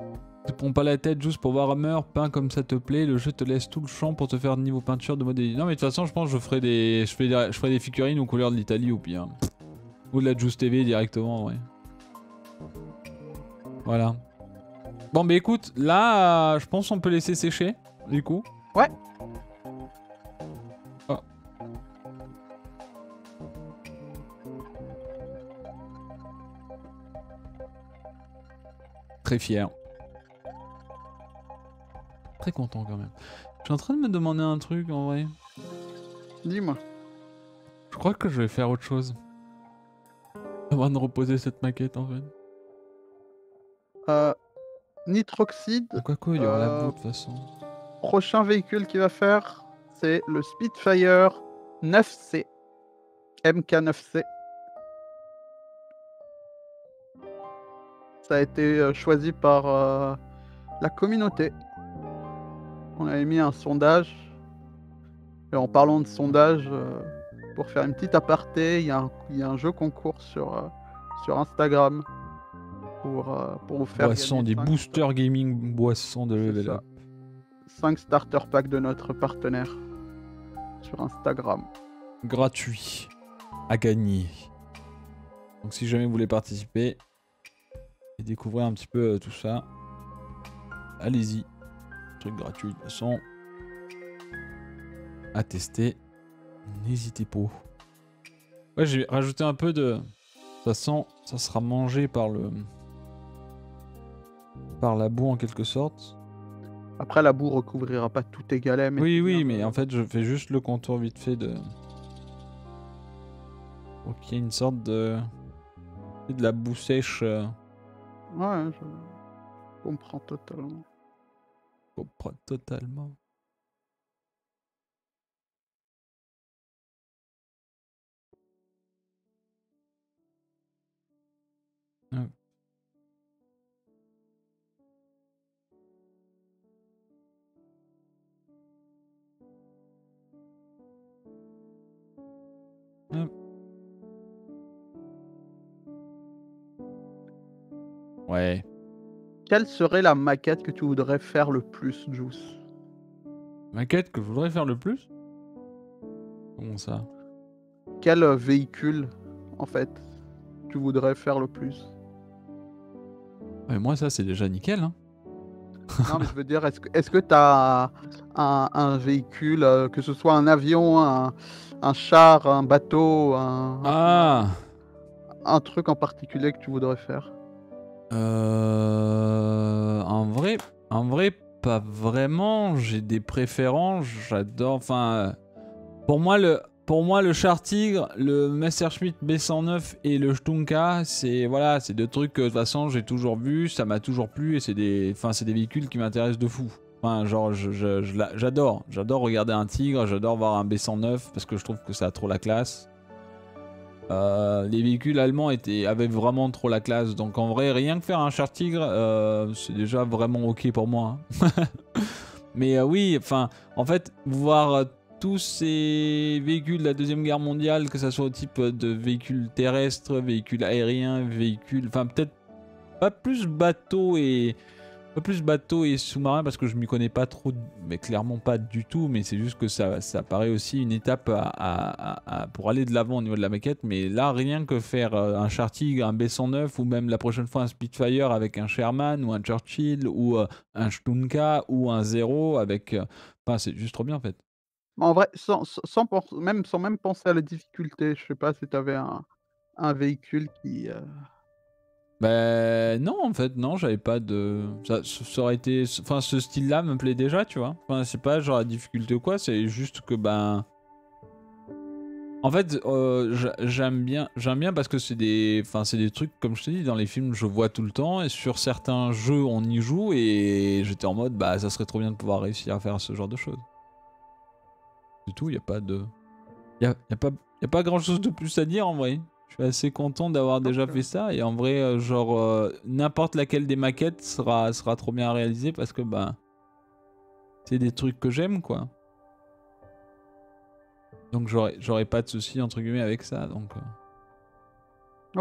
A: Te prends pas la tête juste pour voir Hammer, peint comme ça te plaît, le jeu te laisse tout le champ pour te faire niveau peinture de mode. Non mais de toute façon je pense que je ferai des. Je ferai des, je ferai des figurines aux couleurs de l'Italie ou pire. Ou de la Juice TV directement, ouais. Voilà. Bon bah écoute, là euh, je pense qu'on peut laisser sécher, du coup.
B: Ouais.
A: Très fier. Très content quand même. Je suis en train de me demander un truc en vrai.
B: Dis-moi.
A: Je crois que je vais faire autre chose. Avant de reposer cette maquette en fait.
B: Euh, Nitroxide,
A: Quoique il y aura la
B: Euh,
A: boue de toute façon.
B: prochain véhicule qu'il va faire, c'est le Spitfire 9C. MK9C. Ça a été euh, choisi par euh, la communauté. On avait mis un sondage. Et en parlant de sondage, euh, pour faire une petite aparté, il y, a un- il y a un jeu concours sur, euh, sur Instagram pour, pour vous faire
A: Boisson, des boosters gaming boissons de level up.
B: 5 starter packs de notre partenaire sur Instagram.
A: Gratuit. À gagner. Donc si jamais vous voulez participer et découvrir un petit peu euh, tout ça, allez-y. Truc gratuit de toute façon. À tester. N'hésitez pas. Ouais, j'ai rajouté un peu de. Toute façon, ça sera mangé par le. Par la boue en quelque sorte.
B: Après, la boue recouvrira pas tout tes galets, mais
A: oui, oui, mais
B: de-
A: en fait, je fais juste le contour vite fait de. Pour qu'il y ait une sorte de. de la boue sèche. euh,
B: Ouais, je comprends totalement.
A: au pro- totalement. Ouais.
B: Quelle serait la maquette que tu voudrais faire le plus, Juice?
A: Maquette que je voudrais faire le plus? Comment ça?
B: Quel euh, véhicule, en fait, tu voudrais faire le plus?
A: Ouais, Moi, ça, c'est déjà nickel. Hein.
B: Non, mais je veux dire, est-ce que est-ce que tu as un, un véhicule, euh, que ce soit un avion, un, un char, un bateau, un,
A: Ah
B: un truc en particulier que tu voudrais faire?
A: Euh, en vrai, pas vraiment. J'ai des préférences. J'adore. Enfin, pour moi le, pour moi le Char Tigre, le Messerschmitt B109 et le Stunka, c'est voilà, c'est deux trucs que de toute façon j'ai toujours vu, ça m'a toujours plu et c'est des, enfin c'est des véhicules qui m'intéressent de fou. Enfin, genre, j'adore, j'adore regarder un Tigre, j'adore voir un B109 parce que je trouve que ça a trop la classe. Euh, les véhicules allemands étaient, avaient vraiment trop la classe. Donc en vrai, rien que faire un char tigre, euh, c'est déjà vraiment ok pour moi. hein. Mais euh, oui, enfin, en fait, voir tous ces véhicules de la Deuxième Guerre mondiale, que ça soit au type de véhicules terrestres, véhicules aériens, véhicules... Enfin, peut-être pas plus bateaux et... Pas plus bateaux et sous-marins parce que je m'y connais pas trop, mais clairement pas du tout, mais c'est juste que ça, paraît aussi une étape pour aller de l'avant au niveau de la maquette, mais là rien que faire euh, un Char Tigre, un B109 ou même la prochaine fois un Spitfire avec un Sherman ou un Churchill ou euh, un Stunka ou un Zero avec... euh, c'est juste trop bien en fait.
B: En vrai, sans, même, penser à la difficulté, je sais pas si tu avais un, véhicule qui.
A: Ben non, en fait, non, j'avais pas de. Ça, ça aurait été. Enfin, ce style-là me plaît déjà, tu vois. Enfin, c'est pas genre la difficulté ou quoi, c'est juste que ben. En fait, euh, j'a- j'aime bien, j'aime bien parce que c'est des, enfin, c'est des trucs comme je te dis dans les films, je vois tout le temps et sur certains jeux on y joue et j'étais en mode, bah, ça serait trop bien de pouvoir réussir à faire ce genre de choses. C'est tout, y a pas de, y a, y a pas, y a pas grand chose de plus à dire en vrai. Je suis assez content d'avoir déjà fait ça. Et en vrai, euh, genre, euh, n'importe laquelle des maquettes sera, sera trop bien réalisée parce que, bah, c'est des trucs que j'aime, quoi. Donc, j'aurais pas de soucis, entre guillemets, avec ça. Donc, euh,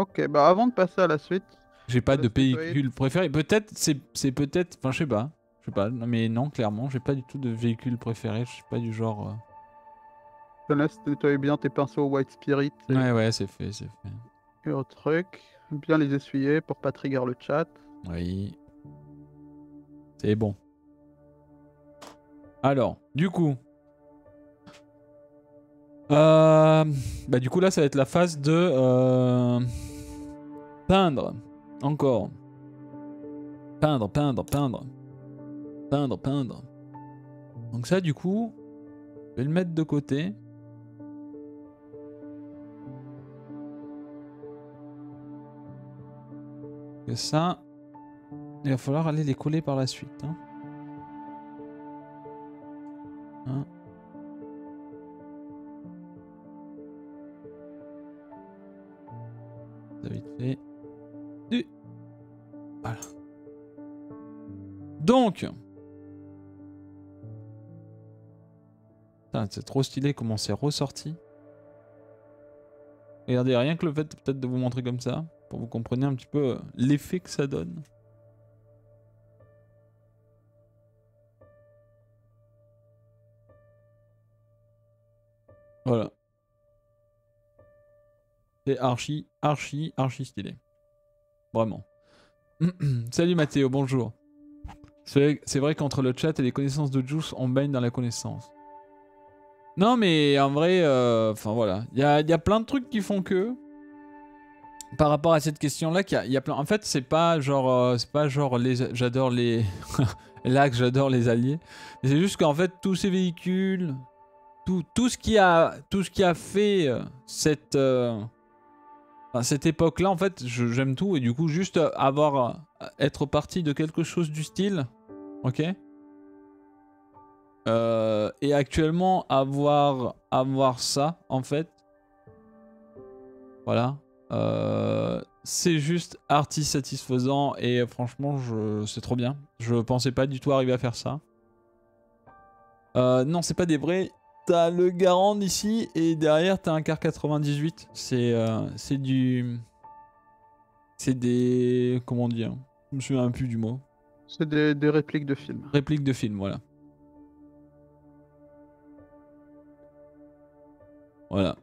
B: Ok, bah avant de passer à la suite,
A: j'ai pas de véhicule préféré. Peut-être, c'est c'est peut-être. Enfin, je sais pas. Je sais pas. Non, mais non, clairement, j'ai pas du tout de véhicule préféré. Je suis pas du genre. euh,
B: laisse nettoyer bien tes pinceaux White Spirit et,
A: Ouais, ouais, c'est fait, c'est fait.
B: et autres trucs. Bien les essuyer pour pas trigger le chat.
A: Oui. C'est bon. Alors, du coup. Euh, bah du coup là ça va être la phase de euh, peindre. Encore. Peindre, peindre, peindre. Peindre, peindre. Donc ça du coup, je vais le mettre de côté. Que ça, il va falloir aller les coller par la suite. Hein. Hein. Fait. Du- Voilà. Donc. C'est trop stylé comment c'est ressorti. Regardez, rien que le fait peut-être de vous montrer comme ça, pour vous compreniez un petit peu euh, l'effet que ça donne. Voilà. C'est archi, archi, archi stylé. Vraiment. Salut Mathéo, bonjour. C'est vrai qu'entre le chat et les connaissances de Juice, on baigne dans la connaissance. Non, mais en vrai, euh, enfin voilà. Il y a, y a plein de trucs qui font que. Par rapport à cette question-là, qu'il y a- il y, a plein. En fait, c'est pas genre. euh, c'est pas genre les. J'adore les. Là que j'adore les alliés. C'est juste qu'en fait, tous ces véhicules. Tout, tout, ce qui a, tout ce qui a fait euh, cette. euh, cette époque-là, en fait, j'aime tout. Et du coup, juste avoir. être parti de quelque chose du style. Ok? Euh, et actuellement avoir avoir ça en fait voilà euh, c'est juste arti satisfaisant et franchement je c'est trop bien je pensais pas du tout arriver à faire ça Euh, non c'est pas des vrais t'as le Garand ici et derrière t'as un car 98 c'est euh, c'est du c'est des comment dire je me souviens plus du mot
B: C'est des, des répliques de films.
A: réplique de film voilà Voilà.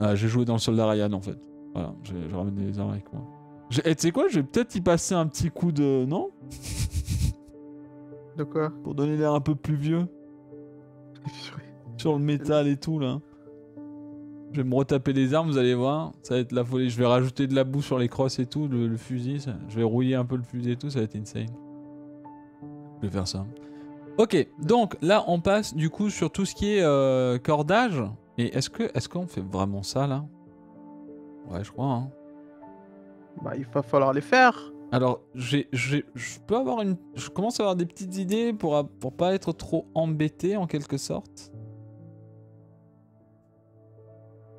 A: Ah, j'ai joué dans le soldat Ryan en fait. Voilà, j'ai j'ai ramené les armes avec moi. J'ai- eh, Tu sais quoi, je vais peut-être y passer un petit coup de. Non?
B: De quoi?
A: Pour donner l'air un peu plus vieux. Sur le métal et tout là. Je vais me retaper les armes, vous allez voir. Ça va être la folie. Je vais rajouter de la boue sur les crosses et tout, le, le fusil. ça- Je vais rouiller un peu le fusil et tout, ça va être insane. Je vais faire ça. Ok, donc là on passe du coup sur tout ce qui est euh, cordage. Et est-ce que est-ce qu'on fait vraiment ça là? Ouais, je crois. Hein.
B: Bah, il va falloir les faire.
A: Alors, j'ai, j'ai, je peux avoir une, je commence à avoir des petites idées pour a- pour pas être trop embêté en quelque sorte.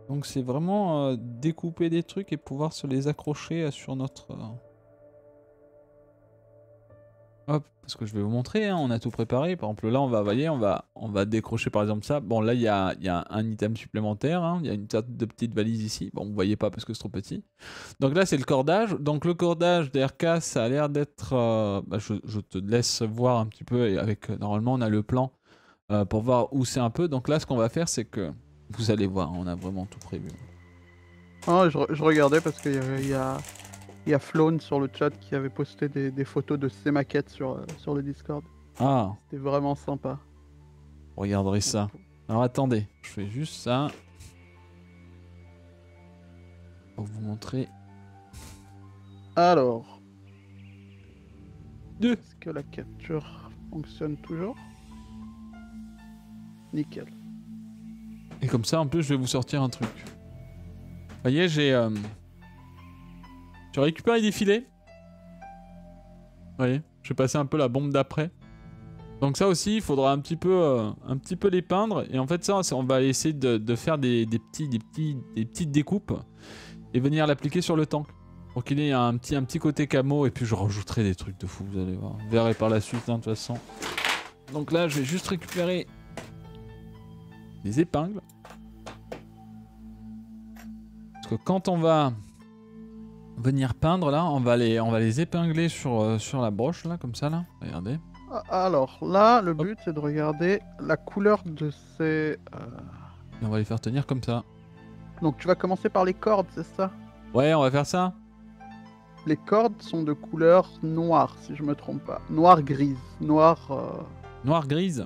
A: Donc c'est vraiment euh, découper des trucs et pouvoir se les accrocher euh, sur notre. euh, parce que je vais vous montrer, hein, on a tout préparé. Par exemple, là, on va, voyez, on va, on va décrocher par exemple ça. Bon, là, il y a, y a un item supplémentaire. hein, Il y a une sorte de petite valise ici. Bon, vous voyez pas parce que c'est trop petit. Donc là, c'est le cordage. Donc le cordage d'RK, ça a l'air d'être. euh, bah, je, te laisse voir un petit peu. Avec, euh, normalement, on a le plan euh, pour voir où c'est un peu. Donc là, ce qu'on va faire, c'est que vous allez voir, on a vraiment tout prévu.
B: Ah, je, re- je regardais parce qu'il y, y a, il y a Flown sur le chat qui avait posté des, des photos de ses maquettes sur, euh, sur le Discord.
A: Ah,
B: C'était vraiment sympa.
A: regarderez ça. Alors attendez, je fais juste ça. Pour vous montrer.
B: Alors.
A: Deux.
B: Est-ce que la capture fonctionne toujours? Nickel.
A: Et comme ça, en plus, je vais vous sortir un truc. Vous voyez, j'ai. euh, Récupéré des filets. Vous voyez, je vais passer un peu la bombe d'après. Donc ça aussi, il faudra un petit peu, euh, un petit peu les peindre. Et en fait, ça, on va essayer de, faire des, petits, des petits, des petites découpes. et venir l'appliquer sur le tank. Pour qu'il ait un petit, un petit côté camo et puis je rajouterai des trucs de fou, vous allez voir. Verrez par la suite, hein, de toute façon. Donc là, je vais juste récupérer des épingles. Parce que quand on va venir peindre là, on va les, on va les épingler sur, euh, sur la broche là, comme ça là. Regardez.
B: Ah, Alors là, le but c'est de regarder la couleur de ces. euh,
A: Et on va les faire tenir comme ça.
B: Donc tu vas commencer par les cordes, c'est ça?
A: Ouais, on va faire ça.
B: Les cordes sont de couleur noire, si je me trompe pas. Noir grise. Noir. euh,
A: Noir grise.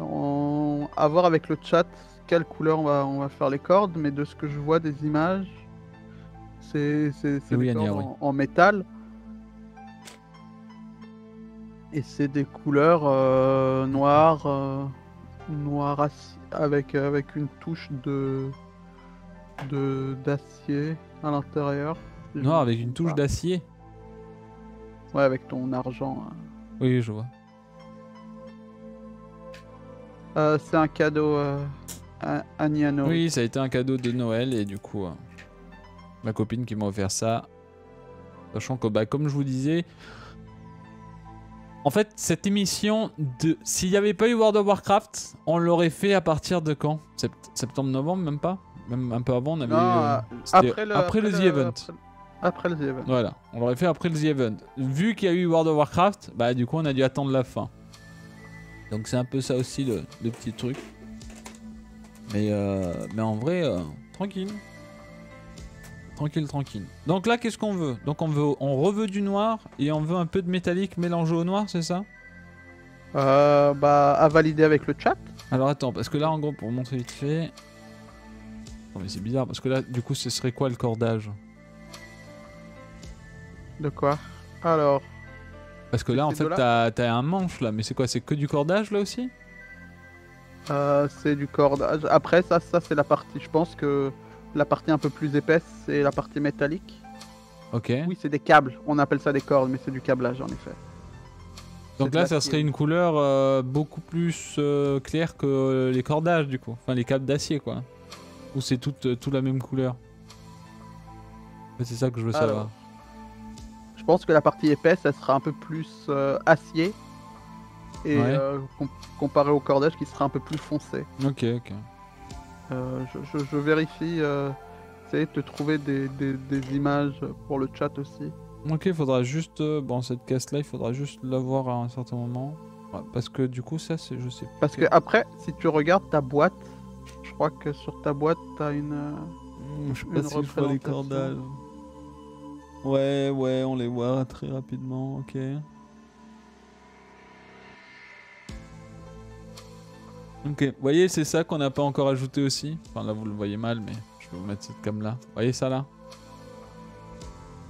B: en- À voir avec le chat quelle couleur on va, on va faire les cordes, mais de ce que je vois des images, c'est
A: Oui,
B: en, en métal. Et c'est des couleurs euh, noires, euh, noir acier, avec, avec une touche de de- d'acier à l'intérieur.
A: Noir avec une touche d'acier?
B: Ouais, avec ton argent. hein.
A: Oui, je vois.
B: Euh, c'est un cadeau euh, à, à Niano.
A: Oui, ça a été un cadeau de Noël et du coup, euh, ma copine qui m'a offert ça. Sachant que, bah, comme je vous disais, en fait, cette émission, de... s'il n'y avait pas eu World of Warcraft, on l'aurait fait à partir de quand? Sept- Septembre-novembre, même pas? Même un peu avant, on avait
B: Non,
A: eu, euh,
B: euh, après le,
A: après le The Event.
B: Après, après le The Event.
A: Voilà, on l'aurait fait après le The Event. Vu qu'il y a eu World of Warcraft, bah du coup on a dû attendre la fin. Donc c'est un peu ça aussi le, le petit truc. Mais, euh, mais en vrai, euh, tranquille. Tranquille, tranquille. Donc là, qu'est-ce qu'on veut? Donc on veut, on reveut du noir et on veut un peu de métallique mélangé au noir, c'est ça?
B: Euh, bah, à valider avec le chat.
A: Alors attends, parce que là en gros, pour montrer vite fait... Non mais c'est bizarre, parce que là, du coup, ce serait quoi le cordage?
B: De quoi? Alors,
A: Parce que là, en fait, t'as un manche là, mais c'est quoi? C'est que du cordage là aussi?
B: Euh, c'est du cordage. Après, ça, ça c'est la partie. Je pense que la partie un peu plus épaisse, c'est la partie métallique.
A: Ok.
B: Oui, c'est des câbles. On appelle ça des cordes, mais c'est du câblage en effet.
A: Donc là, ça serait une couleur euh, beaucoup plus euh, claire que les cordages, du coup. Enfin, les câbles d'acier, quoi. Ou c'est tout, euh, tout la même couleur C'est ça que je veux
B: Alors.
A: savoir.
B: Je pense que la partie épaisse, elle sera un peu plus euh, acier. Et
A: Ouais.
B: euh, com- comparé au cordage qui sera un peu plus foncé.
A: Ok, ok.
B: Euh, je, je- je vérifie, euh, essayer de te trouver des, des- des images pour le chat aussi.
A: Ok, il faudra juste... euh, bon, cette caisse-là, il faudra juste l'avoir à un certain moment. Ouais, parce que du coup, ça, c'est... Je sais
B: Parce
A: Ok.
B: que après, si tu regardes ta boîte, je crois que sur ta boîte, t'as une.
A: Hmm, je sais pas si je vois les cordages. Ouais, ouais, on les voit très rapidement, ok. Ok, vous voyez, c'est ça qu'on n'a pas encore ajouté aussi. Enfin, là, vous le voyez mal, mais je vais vous mettre cette cam là. Vous voyez ça là?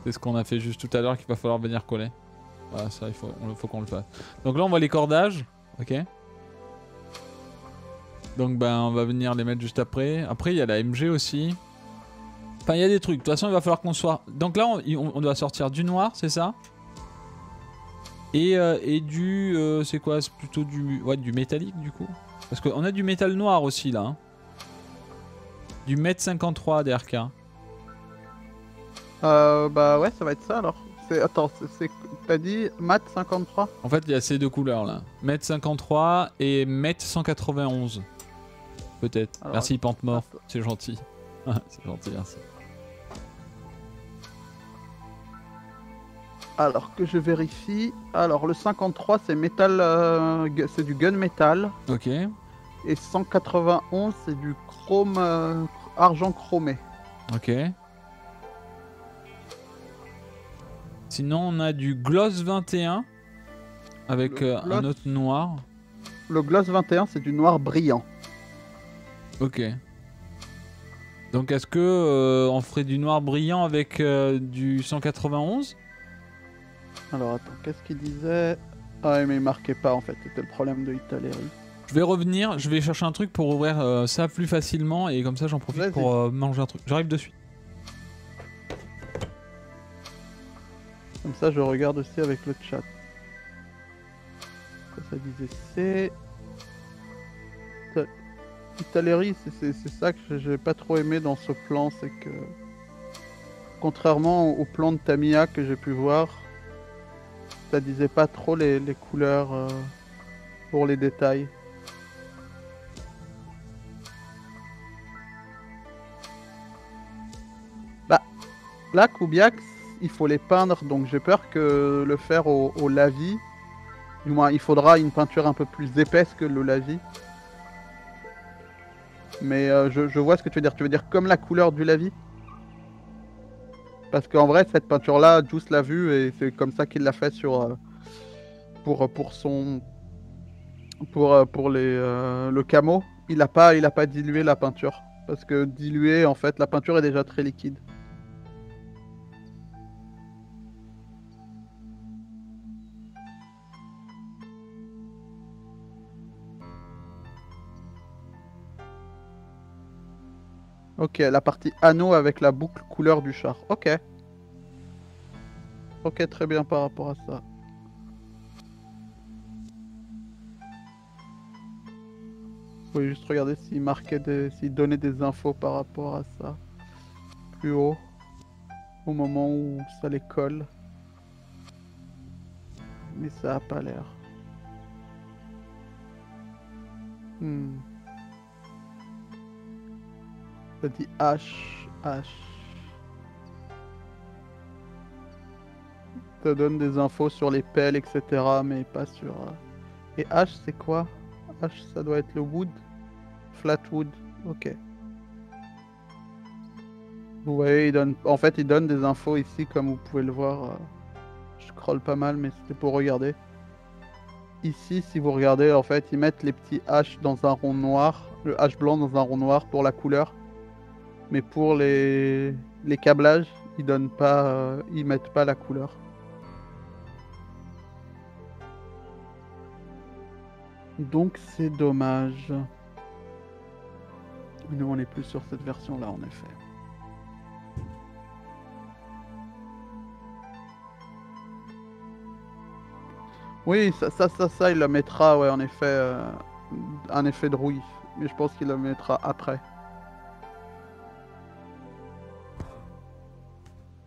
A: C'est ce qu'on a fait juste tout à l'heure qu'il va falloir venir coller. Voilà, ça, il faut, on- faut qu'on le fasse. Donc là, on voit les cordages, ok Donc, ben, on va venir les mettre juste après. Après, il y a la MG aussi. Enfin, il y a des trucs. De toute façon, il va falloir qu'on soit. Donc là, on doit sortir du noir, c'est ça? Et, euh, et du. euh, c'est quoi? C'est plutôt du. Ouais, du métallique du coup? Parce qu'on a du métal noir aussi là. hein. Du mètre 53 DRK.
B: euh, bah ouais, ça va être ça alors. C'est attends, t'as dit mat 53
A: En fait, il y a ces deux couleurs là. Mètre 53 et mètre 191. Peut-être. Merci, Pente Mort.
B: attends.
A: C'est gentil. c'est gentil, merci.
B: Alors que je vérifie. Alors le 53 c'est métal, euh, c'est du gun métal
A: Ok.
B: et 191 c'est du chrome euh, argent chromé.
A: Ok. Sinon, on a du Gloss 21 avec euh, un autre noir.
B: Le gloss 21 c'est du noir brillant.
A: Ok. Donc, est-ce que on ferait du noir brillant avec du 191
B: Alors attends, qu'est-ce qu'il disait? Ah mais il marquait pas en fait, c'était le problème de Italeri.
A: Je vais revenir, je vais chercher un truc pour ouvrir euh, ça plus facilement et comme ça j'en profite
B: Vas-y.
A: pour euh, manger un truc. J'arrive de suite.
B: Comme ça je regarde aussi avec le chat. Quoi ça disait C'est. Ita- Italeri, c'est- c'est c'est ça que j'ai pas trop aimé dans ce plan, c'est que contrairement au plan de Tamiya que j'ai pu voir, ça disait pas trop les, couleurs euh, pour les détails. Bah, là, Kubiak, il faut les peindre, donc j'ai peur que le faire au, lavis, du moins, il faudra une peinture un peu plus épaisse que le lavis. Mais euh, je vois ce que tu veux dire. Tu veux dire comme la couleur du lavis? Parce qu'en vrai, cette peinture-là, Juice l'a vue et c'est comme ça qu'il l'a fait sur euh, pour pour son pour euh, pour les euh, le camo. Il a pas il a pas dilué la peinture parce que dilué en fait la peinture est déjà très liquide. Ok, la partie anneau avec la boucle couleur du char. Ok. Ok, très bien par rapport à ça. Faut juste regarder s'il marquait des... s'il donnait des infos par rapport à ça. Plus haut. Au moment où ça les colle. Mais ça a pas l'air. Hmm. Ça dit H, H. Ça donne des infos sur les pelles, etc. Mais pas sur... euh, Et H, c'est quoi? H, ça doit être le wood? Flat wood. Ok. Vous voyez, il donne... En fait, il donne des infos ici, comme vous pouvez le voir. euh, Je scroll pas mal, mais c'était pour regarder. Ici, si vous regardez, en fait, ils mettent les petits H dans un rond noir. Le H blanc dans un rond noir pour la couleur. Mais pour les, les câblages, ils donnent pas, euh, ils mettent pas la couleur. Donc c'est dommage. Nous on est plus sur cette version là en effet. Oui, ça, ça, ça, il le mettra, ouais, en effet, euh, un effet de rouille. Mais je pense qu'il le mettra après.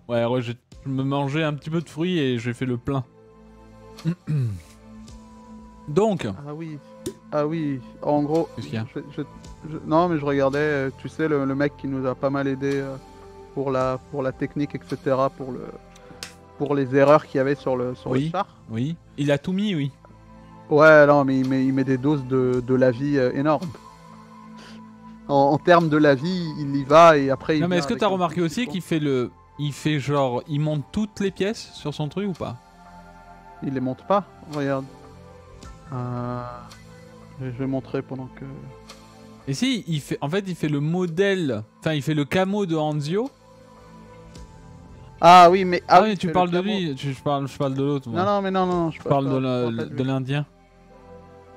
A: Ouais, ouais, je je me mangeais un petit peu de fruits et j'ai fait le plein. Donc,
B: Ah oui, ah oui, en gros,
A: Qu'est-ce qu'il y a
B: je- je- je- non mais je regardais, euh, tu sais, le, le mec qui nous a pas mal aidé euh, pour la, pour la technique, etc., pour, le, pour les erreurs qu'il y avait sur le, sur
A: Oui.
B: le char.
A: oui, il a tout mis, oui.
B: Ouais, non, mais il met, il met des doses de, de la vie euh, énormes. En, en termes de la vie, il y va et après il
A: Non, mais
B: vient
A: est-ce que t'as remarqué aussi qu'il fait le. Il fait genre. Il monte toutes les pièces sur son truc ou pas?
B: Il les monte pas Regarde. Euh, Je vais montrer pendant que...
A: Et si, il fait. En fait, il fait le modèle. Enfin, il fait le camo de Hanzio.
B: Ah oui, mais...
A: Ah,
B: oui,
A: oui, tu parles de lui. Tu- Je parle, je parle de l'autre.
B: Non, non, mais non, non, je
A: parle de de l'Indien.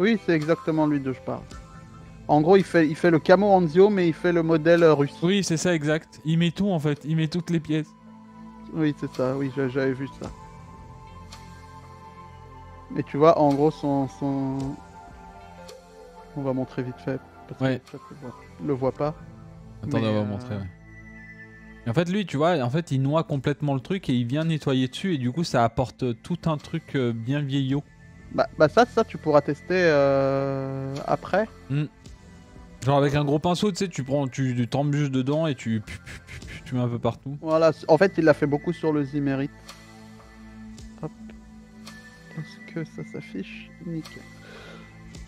B: Oui, c'est exactement lui dont je parle. En gros, il fait, il fait le camo Anzio, mais il fait le modèle euh, russe.
A: Oui, c'est ça, exact. Il met tout en fait. Il met toutes les pièces.
B: Oui, c'est ça, oui, j'a- j'avais vu ça. Mais tu vois, en gros, son, son... On va montrer vite fait. Parce que
A: Ouais.
B: le chat le voit pas.
A: Attends, on va
B: euh,
A: montrer. ouais. Et en fait, lui, tu vois, en fait, il noie complètement le truc et il vient nettoyer dessus et du coup, ça apporte tout un truc euh, bien vieillot.
B: Bah, bah ça, ça, tu pourras tester euh, après.
A: Genre avec un gros pinceau, tu sais, tu prends, tu, tu t'embuches dedans et tu, tu mets un peu partout.
B: Voilà, en fait, il l'a fait beaucoup sur le Zimmerit. Hop. Est-ce que ça s'affiche Nickel.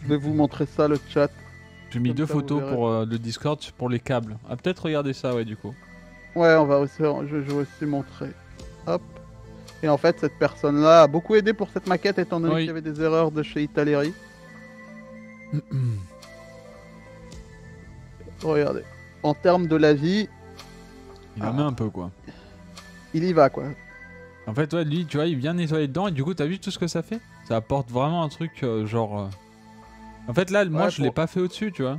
B: Je vais vous montrer ça, le chat.
A: J'ai mis
B: Comme
A: deux
B: ça,
A: photos pour euh, le Discord pour les câbles. Ah, peut-être regarder ça, ouais, du coup.
B: Ouais, on va aussi, je, je vais aussi montrer. Hop. Et en fait, cette personne-là a beaucoup aidé pour cette maquette, étant donné
A: Oui.
B: qu'il y avait des erreurs de chez Italeri. Regardez. En termes de la vie,
A: Il en
B: Ah.
A: met un peu, quoi.
B: il y va, quoi.
A: En fait, ouais, lui, tu vois, il vient nettoyer dedans et du coup, t'as vu tout ce que ça fait? Ça apporte vraiment un truc euh, genre. euh, En fait, là, moi,
B: Ouais,
A: je l'ai pas fait au-dessus, tu vois.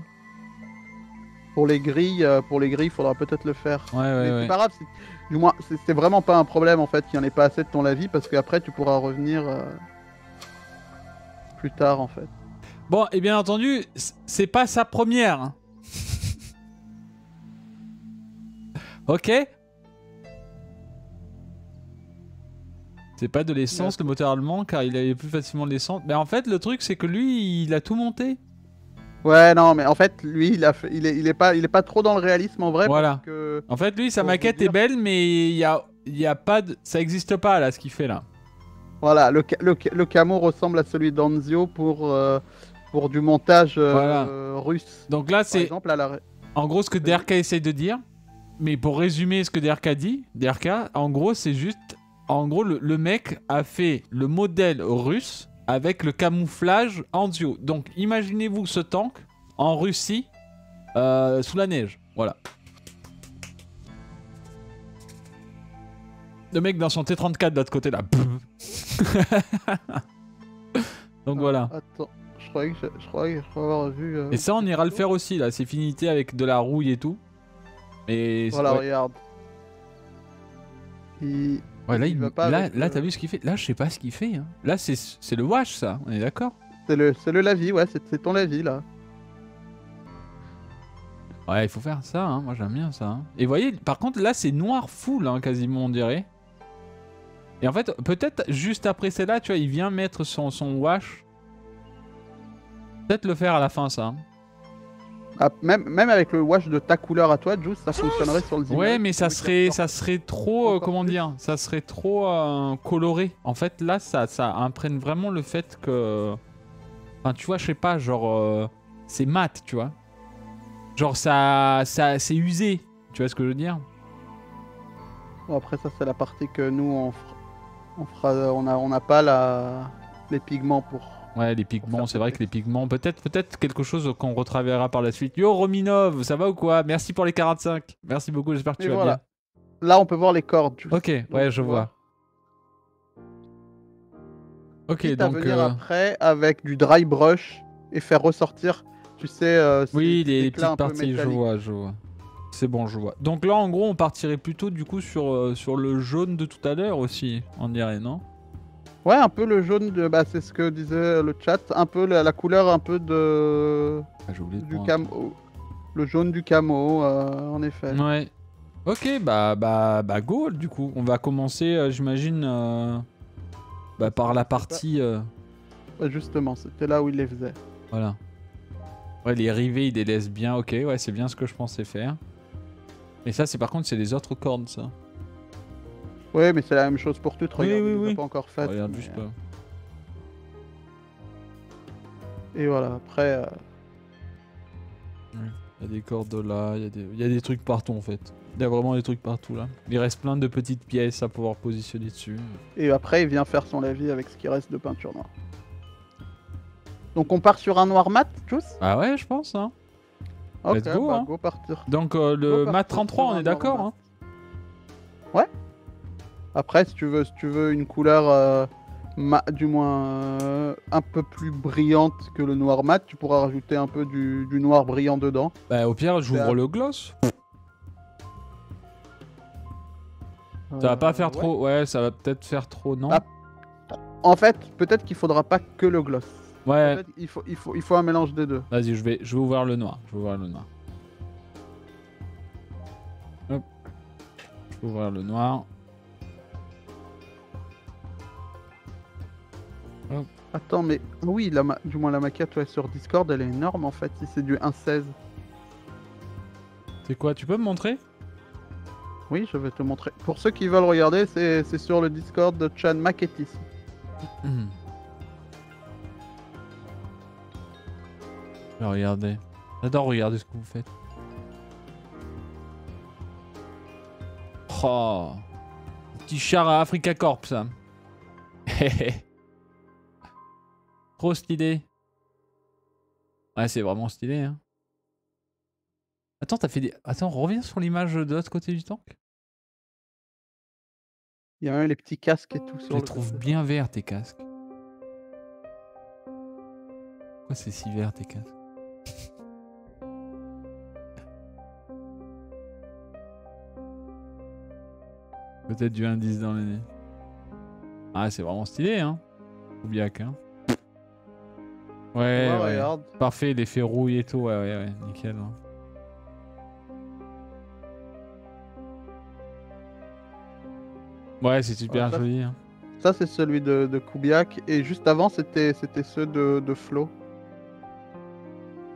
B: Pour les grilles, euh, pour les grilles, il faudra peut-être le faire.
A: Ouais,
B: Mais
A: ouais,
B: c'est
A: ouais.
B: pas grave, du moins, c'est vraiment pas un problème en fait qu'il n'y en ait pas assez de ton lavis parce qu'après tu pourras revenir euh, plus tard en fait.
A: Bon, et bien entendu, c'est pas sa première. Ok C'est pas de l'essence, le moteur allemand, car il avait plus facilement de l'essence. Mais en fait, le truc, c'est que lui, il a tout monté.
B: Ouais, non, mais en fait, lui, il, a il, est, il, est pas, il est pas trop dans le réalisme en vrai.
A: Voilà.
B: Parce que...
A: En fait, lui, sa maquette est belle, mais il y a, y a pas de... Ça existe pas, là, ce qu'il fait, là.
B: Voilà, le, le, le camo ressemble à celui d'Anzio pour, euh, pour du montage euh,
A: Voilà.
B: russe.
A: Donc là, c'est
B: la...
A: en gros ce que DRK essaye de dire. Mais pour résumer ce que DRK dit, DRK, en gros, c'est juste... En gros, le, le mec a fait le modèle russe avec le camouflage Anzio. Donc, imaginez-vous ce tank en Russie, euh, sous la neige. Voilà. Le mec dans son T34 de l'autre côté, là. Donc voilà.
B: Attends, je croyais que je, je croyais, je croyais avoir vu. euh,
A: Et ça, on ira le faire aussi, là. C'est finité avec de la rouille et tout. Et
B: Voilà,
A: ouais.
B: regarde. Il...
A: Ouais, là,
B: il
A: il-
B: va pas
A: là,
B: avec
A: là
B: le-
A: t'as vu ce qu'il fait? Là, je sais pas ce qu'il fait. hein. Là, c'est le wash, ça. On est d'accord?
B: C'est le, le lavis, ouais, c'est c'est ton lavis là.
A: Ouais, il faut faire ça. hein. Moi, j'aime bien ça. hein. Et voyez, par contre, là, c'est noir full, hein, quasiment, on dirait. Et en fait, peut-être juste après celle-là, tu vois, il vient mettre son, son wash. Peut-être le faire à la fin, ça.
B: Ah, même, même avec le wash de ta couleur à toi, Juice, ça fonctionnerait sur le Zimmer.
A: Ouais, mais ça serait, ça serait trop, euh, comment dire, ça serait trop euh, coloré. En fait, là, ça, ça imprègne vraiment le fait que, enfin, tu vois, je sais pas, genre, euh, c'est mat, tu vois. Genre, ça, ça, c'est usé. Tu vois ce que je veux dire?
B: Bon, après, ça, c'est la partie que nous, on fera. On fera on a, on n'a pas la... les pigments pour.
A: Ouais, les pigments, c'est vrai que les pigments, peut-être, peut-être quelque chose qu'on retravaillera par la suite. Yo, Rominov, ça va ou quoi? Merci pour les 45. Merci beaucoup, j'espère que tu vas
B: voilà. Là, on peut voir les cordes.
A: Bien. Ok,
B: Donc,
A: ouais, je vois. Ok,
B: Quitte à
A: donc.
B: venir
A: euh,
B: après avec du dry brush et faire ressortir, tu sais. euh,
A: Oui, les, petites parties, je vois, je vois. C'est bon, je vois. Donc là, en gros, on partirait plutôt du coup sur, euh, sur le jaune de tout à l'heure aussi, on dirait, non?
B: Ouais, un peu le jaune, de... bah, c'est ce que disait le chat, un peu la, la couleur un peu de
A: ah, oublié
B: du camo, le jaune du camo, euh, en effet.
A: Ouais. Ok, bah, bah, bah, go, du coup. On va commencer, euh, j'imagine, euh, bah, par la partie...
B: Ouais, justement, c'était là où il les faisait.
A: voilà. Ouais, les rivets, ils les laissent bien, ok, ouais, c'est bien ce que je pensais faire. Et ça, c'est par contre, c'est les autres cordes, ça.
B: Ouais, mais c'est la même chose pour toutes.
A: Oui,
B: Regarde,
A: oui, oui.
B: pas encore fait.
A: Regarde juste là.
B: Et voilà, après, euh,
A: Il y a des cordes là, il y, a des- il y a des trucs partout en fait. Il y a vraiment des trucs partout là. Il reste plein de petites pièces à pouvoir positionner dessus.
B: et après, il vient faire son lavis avec ce qui reste de peinture noire. Donc on part sur un noir mat, Juice
A: Ah ouais, je pense. Hein.
B: Ok,
A: Let's go,
B: bah,
A: hein.
B: go partir.
A: Donc euh, le
B: Go
A: mat
B: partir
A: 33,
B: sur
A: on est d'accord. Hein.
B: Après, si tu veux, si tu veux une couleur, euh, ma- du moins euh, un peu plus brillante que le noir mat, tu pourras rajouter un peu du, du noir brillant dedans.
A: Bah, au pire, j'ouvre le gloss. Ça va pas faire
B: ouais.
A: trop. Ouais, ça va peut-être faire trop, non
B: Ah, En fait, peut-être qu'il faudra pas que le gloss.
A: Ouais.
B: Il faut, il, faut, il faut un mélange des deux.
A: Vas-y, je vais, je vais ouvrir le noir. Je vais ouvrir le noir. Hop. Je vais ouvrir le noir.
B: Attends, mais oui, la ma- du moins la maquette ouais, sur Discord, elle est énorme en fait, si c'est du 1.16.
A: C'est quoi Tu peux me montrer?
B: Oui, je vais te montrer. Pour ceux qui veulent regarder, c'est sur le Discord de Chan Maquettis.
A: Hmm. Je vais regarder. J'adore regarder ce que vous faites. Oh. Petit char à Africa Corp, ça. Trop stylé. Ouais, c'est vraiment stylé, hein. Attends, t'as fait des... Attends, reviens sur l'image de l'autre côté du tank.
B: Il y a même les petits casques et tout
A: Je
B: sur
A: les
B: le
A: trouve
B: côté.
A: bien verts, tes casques. Pourquoi c'est si vert, tes casques? Peut-être du indice dans les nez. Ah, c'est vraiment stylé, hein Oubliac, hein Ouais,
B: Ouais, regarde.
A: Parfait, l'effet rouille et tout, ouais, ouais, ouais, nickel. hein. Ouais, c'est super joli. hein.
B: Ça, c'est celui de, de Kubiak. Et juste avant, c'était ceux de, de Flo.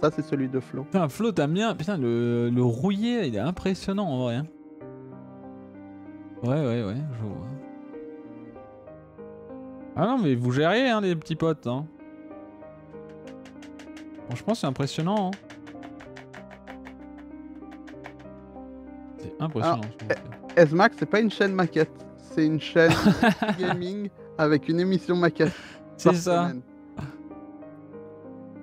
B: Ça, c'est celui de Flo.
A: Putain, Flo, t'aimes bien. Putain, le, le rouillé, il est impressionnant en vrai. hein. Ouais, ouais, ouais, je vois. Ah non, mais vous gérez, hein, les petits potes. Hein. Franchement, c'est impressionnant. hein. C'est impressionnant.
B: SMAX, c'est pas une chaîne maquette. C'est une chaîne gaming avec une émission maquette.
A: C'est ça.
B: semaine.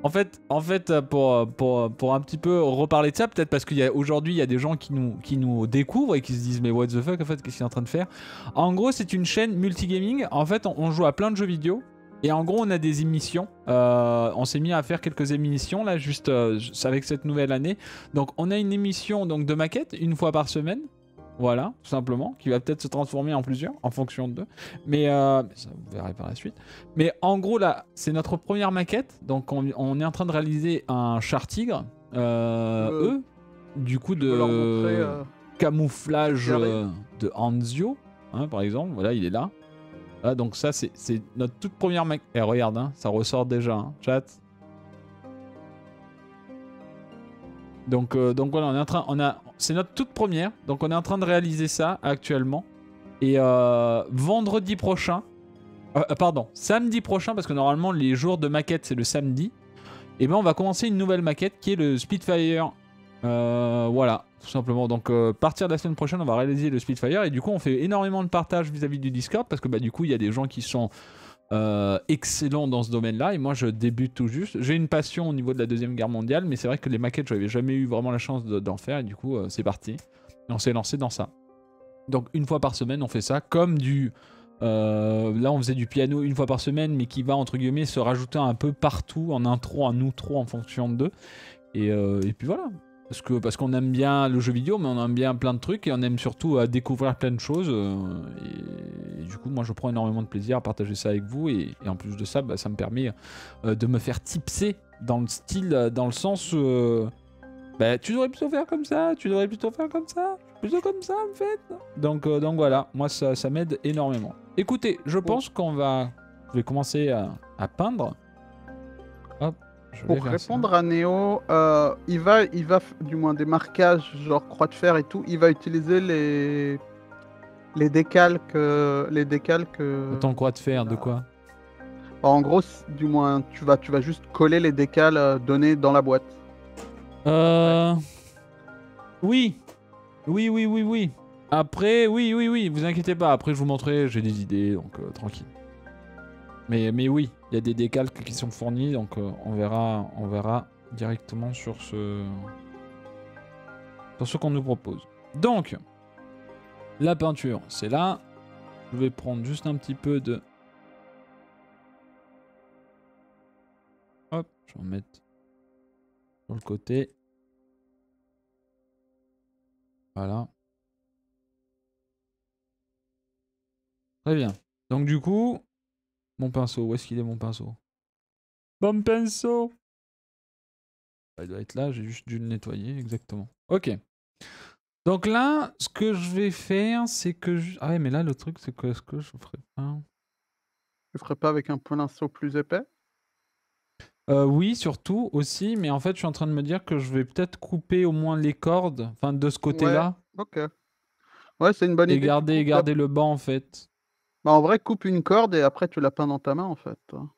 A: En fait, en fait, euh, pour, euh, pour, pour un petit peu reparler de ça, peut-être parce qu'aujourd'hui, il y a des gens qui nous, qui nous découvrent et qui se disent, mais what the fuck, en fait, qu'est-ce qu'il est en train de faire? En gros, c'est une chaîne multigaming. En fait, on, on joue à plein de jeux vidéo. Et en gros, on a des émissions. Euh, on s'est mis à faire quelques émissions, là, juste euh, avec cette nouvelle année. Donc, on a une émission donc, de maquette, une fois par semaine. Voilà, tout simplement, qui va peut-être se transformer en plusieurs, en fonction de. Mais euh, ça, vous verrez par la suite. Mais en gros, là, c'est notre première maquette. Donc, on, on est en train de réaliser un char tigre. Eux, du coup,
B: montrer,
A: de
B: euh,
A: camouflage de Anzio, hein, par exemple. Voilà, il est là. Là, donc, ça, c'est notre toute première maquette. Et regarde, hein, ça ressort déjà, hein, chat. Donc, euh, donc voilà, on est en train, on a, c'est notre toute première. Donc on est en train de réaliser ça actuellement. Et euh, vendredi prochain, euh, pardon, samedi prochain, parce que normalement les jours de maquette c'est le samedi. Et ben on va commencer une nouvelle maquette qui est le Spitfire. Voilà, tout simplement. Donc euh, partir de la semaine prochaine, on va réaliser le Spitfire et du coup on fait énormément de partage vis-à-vis du Discord parce que bah du coup il y a des gens qui sont euh, excellent dans ce domaine-là. Et moi, je débute tout juste. J'ai une passion au niveau de la Deuxième Guerre mondiale, mais c'est vrai que les maquettes, je n'avais jamais eu vraiment la chance de- d'en faire. Et du coup, euh, c'est parti. Et on s'est lancé dans ça. Donc, une fois par semaine, on fait ça. Comme du. là, on faisait du piano une fois par semaine, mais qui va, entre guillemets, se rajouter un peu partout, en intro, en outro, en fonction d'eux. Et, et puis voilà. Parce qu'on aime bien le jeu vidéo, mais on aime bien plein de trucs et on aime surtout à découvrir plein de choses. euh, et, et du coup, moi, je prends énormément de plaisir à partager ça avec vous. Et, et en plus de ça, bah, ça me permet euh, de me faire tipser dans le style, euh, dans le sens. euh, bah, tu devrais plutôt faire comme ça, tu devrais plutôt faire comme ça, plutôt comme ça en fait. Donc, euh, donc voilà, moi ça, ça m'aide énormément. Écoutez, je pense qu'on va. Je vais commencer à, à peindre. Je
B: Pour
A: ça.
B: répondre à Néo, euh, il va, il va, du moins des marquages genre croix de fer et tout, il va utiliser les les décalques, euh, les décalques. euh,
A: Attends, quoi de faire De quoi
B: En gros, du moins, tu vas, tu vas juste coller les décals euh, donnés dans la boîte.
A: Euh. Oui. Oui, oui, oui, oui. Après, oui, oui, oui, vous inquiétez pas. Après, je vous montrerai, j'ai des idées, donc euh, tranquille. Mais, mais oui, il y a des décalques qui sont fournis, donc euh, on, verra, on verra directement sur ce. sur ce qu'on nous propose. Donc, la peinture, c'est là. Je vais prendre juste un petit peu de. Hop, je vais en mettre sur le côté. Voilà. Très bien. Donc du coup, mon pinceau, où est-ce qu'il est mon pinceau? Mon pinceau Ah, Il doit être là, j'ai juste dû le nettoyer, exactement. Ok. Donc là, ce que je vais faire, c'est que... je- Ah ouais, mais là, le truc, c'est que... Est-ce que je ferai pas...
B: Tu ferais pas avec un pinceau plus épais?
A: Euh, oui, surtout aussi, mais en fait, je suis en train de me dire que je vais peut-être couper au moins les cordes, enfin de ce côté-là,
B: Ok. Ouais, c'est une bonne
A: et
B: idée.
A: garder,
B: la-
A: garder le banc en fait.
B: Bah, en vrai, coupe une corde et après tu la peins dans ta main en fait. toi.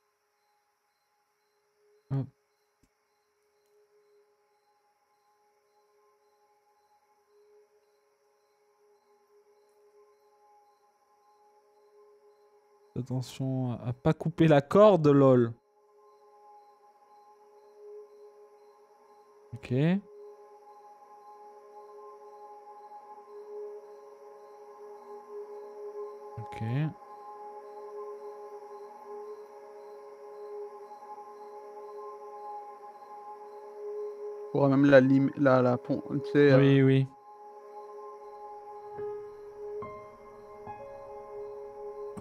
A: Attention à pas couper la corde, lol. Ok. Ok.
B: Pourras même la lim... la, la pon- tu sais, euh,
A: Oui, oui.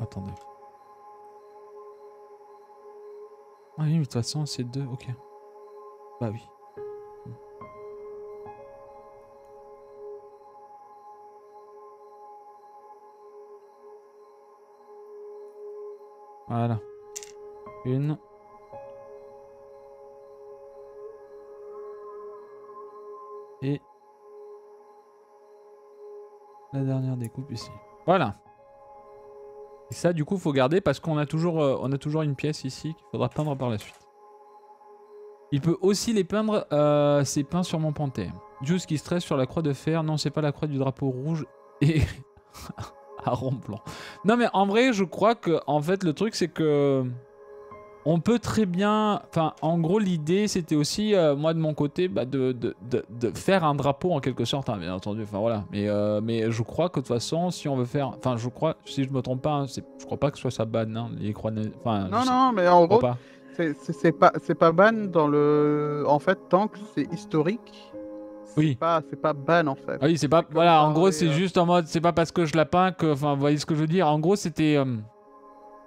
A: Attendez. Ah oui, de toute façon, c'est deux. Ok. Bah oui. Voilà. Une. Et la dernière découpe ici. Voilà. Et ça, du coup, faut garder parce qu'on a toujours, euh, a toujours une pièce ici qu'il faudra peindre par la suite. Il peut aussi les peindre, euh, c'est peint sur mon panthère. Juice qui stresse sur la croix de fer. Non, c'est pas la croix du drapeau rouge. Et à. Non, mais en vrai, je crois que, en fait, le truc, c'est que on peut très bien... Enfin, en gros, l'idée, c'était aussi, euh, moi, de mon côté, bah, de, de, de, faire un drapeau, en quelque sorte, hein, bien entendu. Enfin, voilà. Mais, euh, mais je crois que, de toute façon, si on veut faire... Enfin, je crois, si je me trompe pas, hein, je crois pas que ce soit ça ban, hein, les croix... Enfin,
B: non, non, mais en gros, c'est pas, pas ban dans le... En fait, tant que c'est historique...
A: Oui.
B: C'est pas, ban en fait.
A: oui, c'est pas. Voilà, en gros, c'est euh, juste en mode. C'est pas parce que je la peins que. Enfin, vous voyez ce que je veux dire. En gros, c'était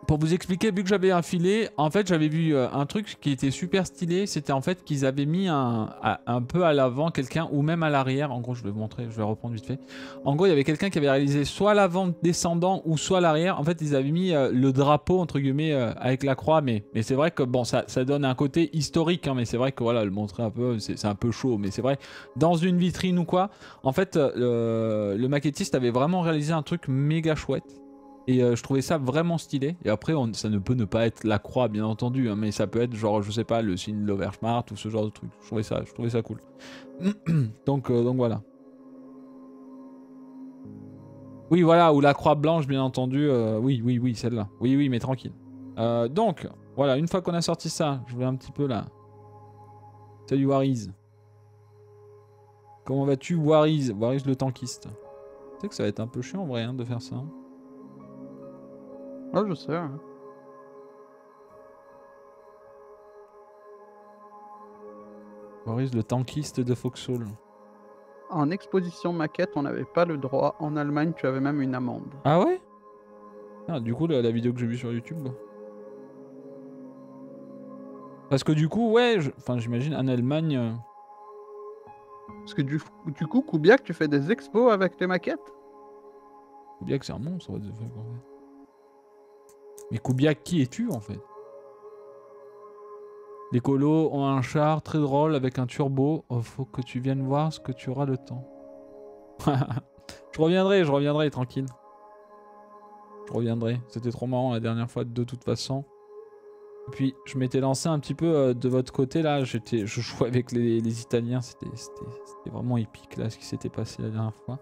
A: pour vous expliquer, vu que j'avais un filet, en fait j'avais vu euh, un truc qui était super stylé, c'était en fait qu'ils avaient mis un, un peu à l'avant quelqu'un ou même à l'arrière, en gros je vais vous montrer, je vais reprendre vite fait. En gros il y avait quelqu'un qui avait réalisé soit l'avant descendant ou soit l'arrière, en fait ils avaient mis euh, le drapeau entre guillemets euh, avec la croix, mais, mais c'est vrai que bon ça, ça donne un côté historique, hein, mais c'est vrai que voilà le montrer un peu, c'est un peu chaud, mais c'est vrai, dans une vitrine ou quoi, en fait le maquettiste avait vraiment réalisé un truc méga chouette. Et euh, je trouvais ça vraiment stylé. Et après, ça ne peut ne pas être la croix, bien entendu, hein, mais ça peut être genre, je sais pas, le signe de l'Overschmart ou ce genre de truc. Je trouvais ça, je trouvais ça cool. donc, euh, donc voilà. Oui, voilà, ou la croix blanche, bien entendu. Euh, oui, oui, oui, celle-là. Oui, oui, mais tranquille. donc, voilà, une fois qu'on a sorti ça, je vais un petit peu là. Salut Wariz. Comment vas-tu, Wariz? Wariz le tankiste. Tu sais que ça va être un peu chiant en vrai hein, de faire ça. Hein.
B: Ah, je sais. Hein.
A: Boris, le tankiste de Foxhole.
B: En exposition maquette, on n'avait pas le droit. En Allemagne, tu avais même une amende.
A: Ah ouais? Ah, Du coup, la, vidéo que j'ai vue sur YouTube. Parce que du coup, ouais, enfin, j'imagine en Allemagne. Euh,
B: Parce que du, du coup, Kubiak, tu fais des expos avec tes maquettes?
A: Kubiak, c'est un monstre, what the fuck, en fait. Mais Kubiak, qui es-tu en fait? Les colos ont un char très drôle avec un turbo. Oh, faut que tu viennes voir ce que tu auras le temps. je reviendrai, je reviendrai, tranquille. Je reviendrai. C'était trop marrant la dernière fois de toute façon. Et puis je m'étais lancé un petit peu euh, de votre côté là. Je jouais avec les, Italiens. C'était, vraiment épique là ce qui s'était passé la dernière fois.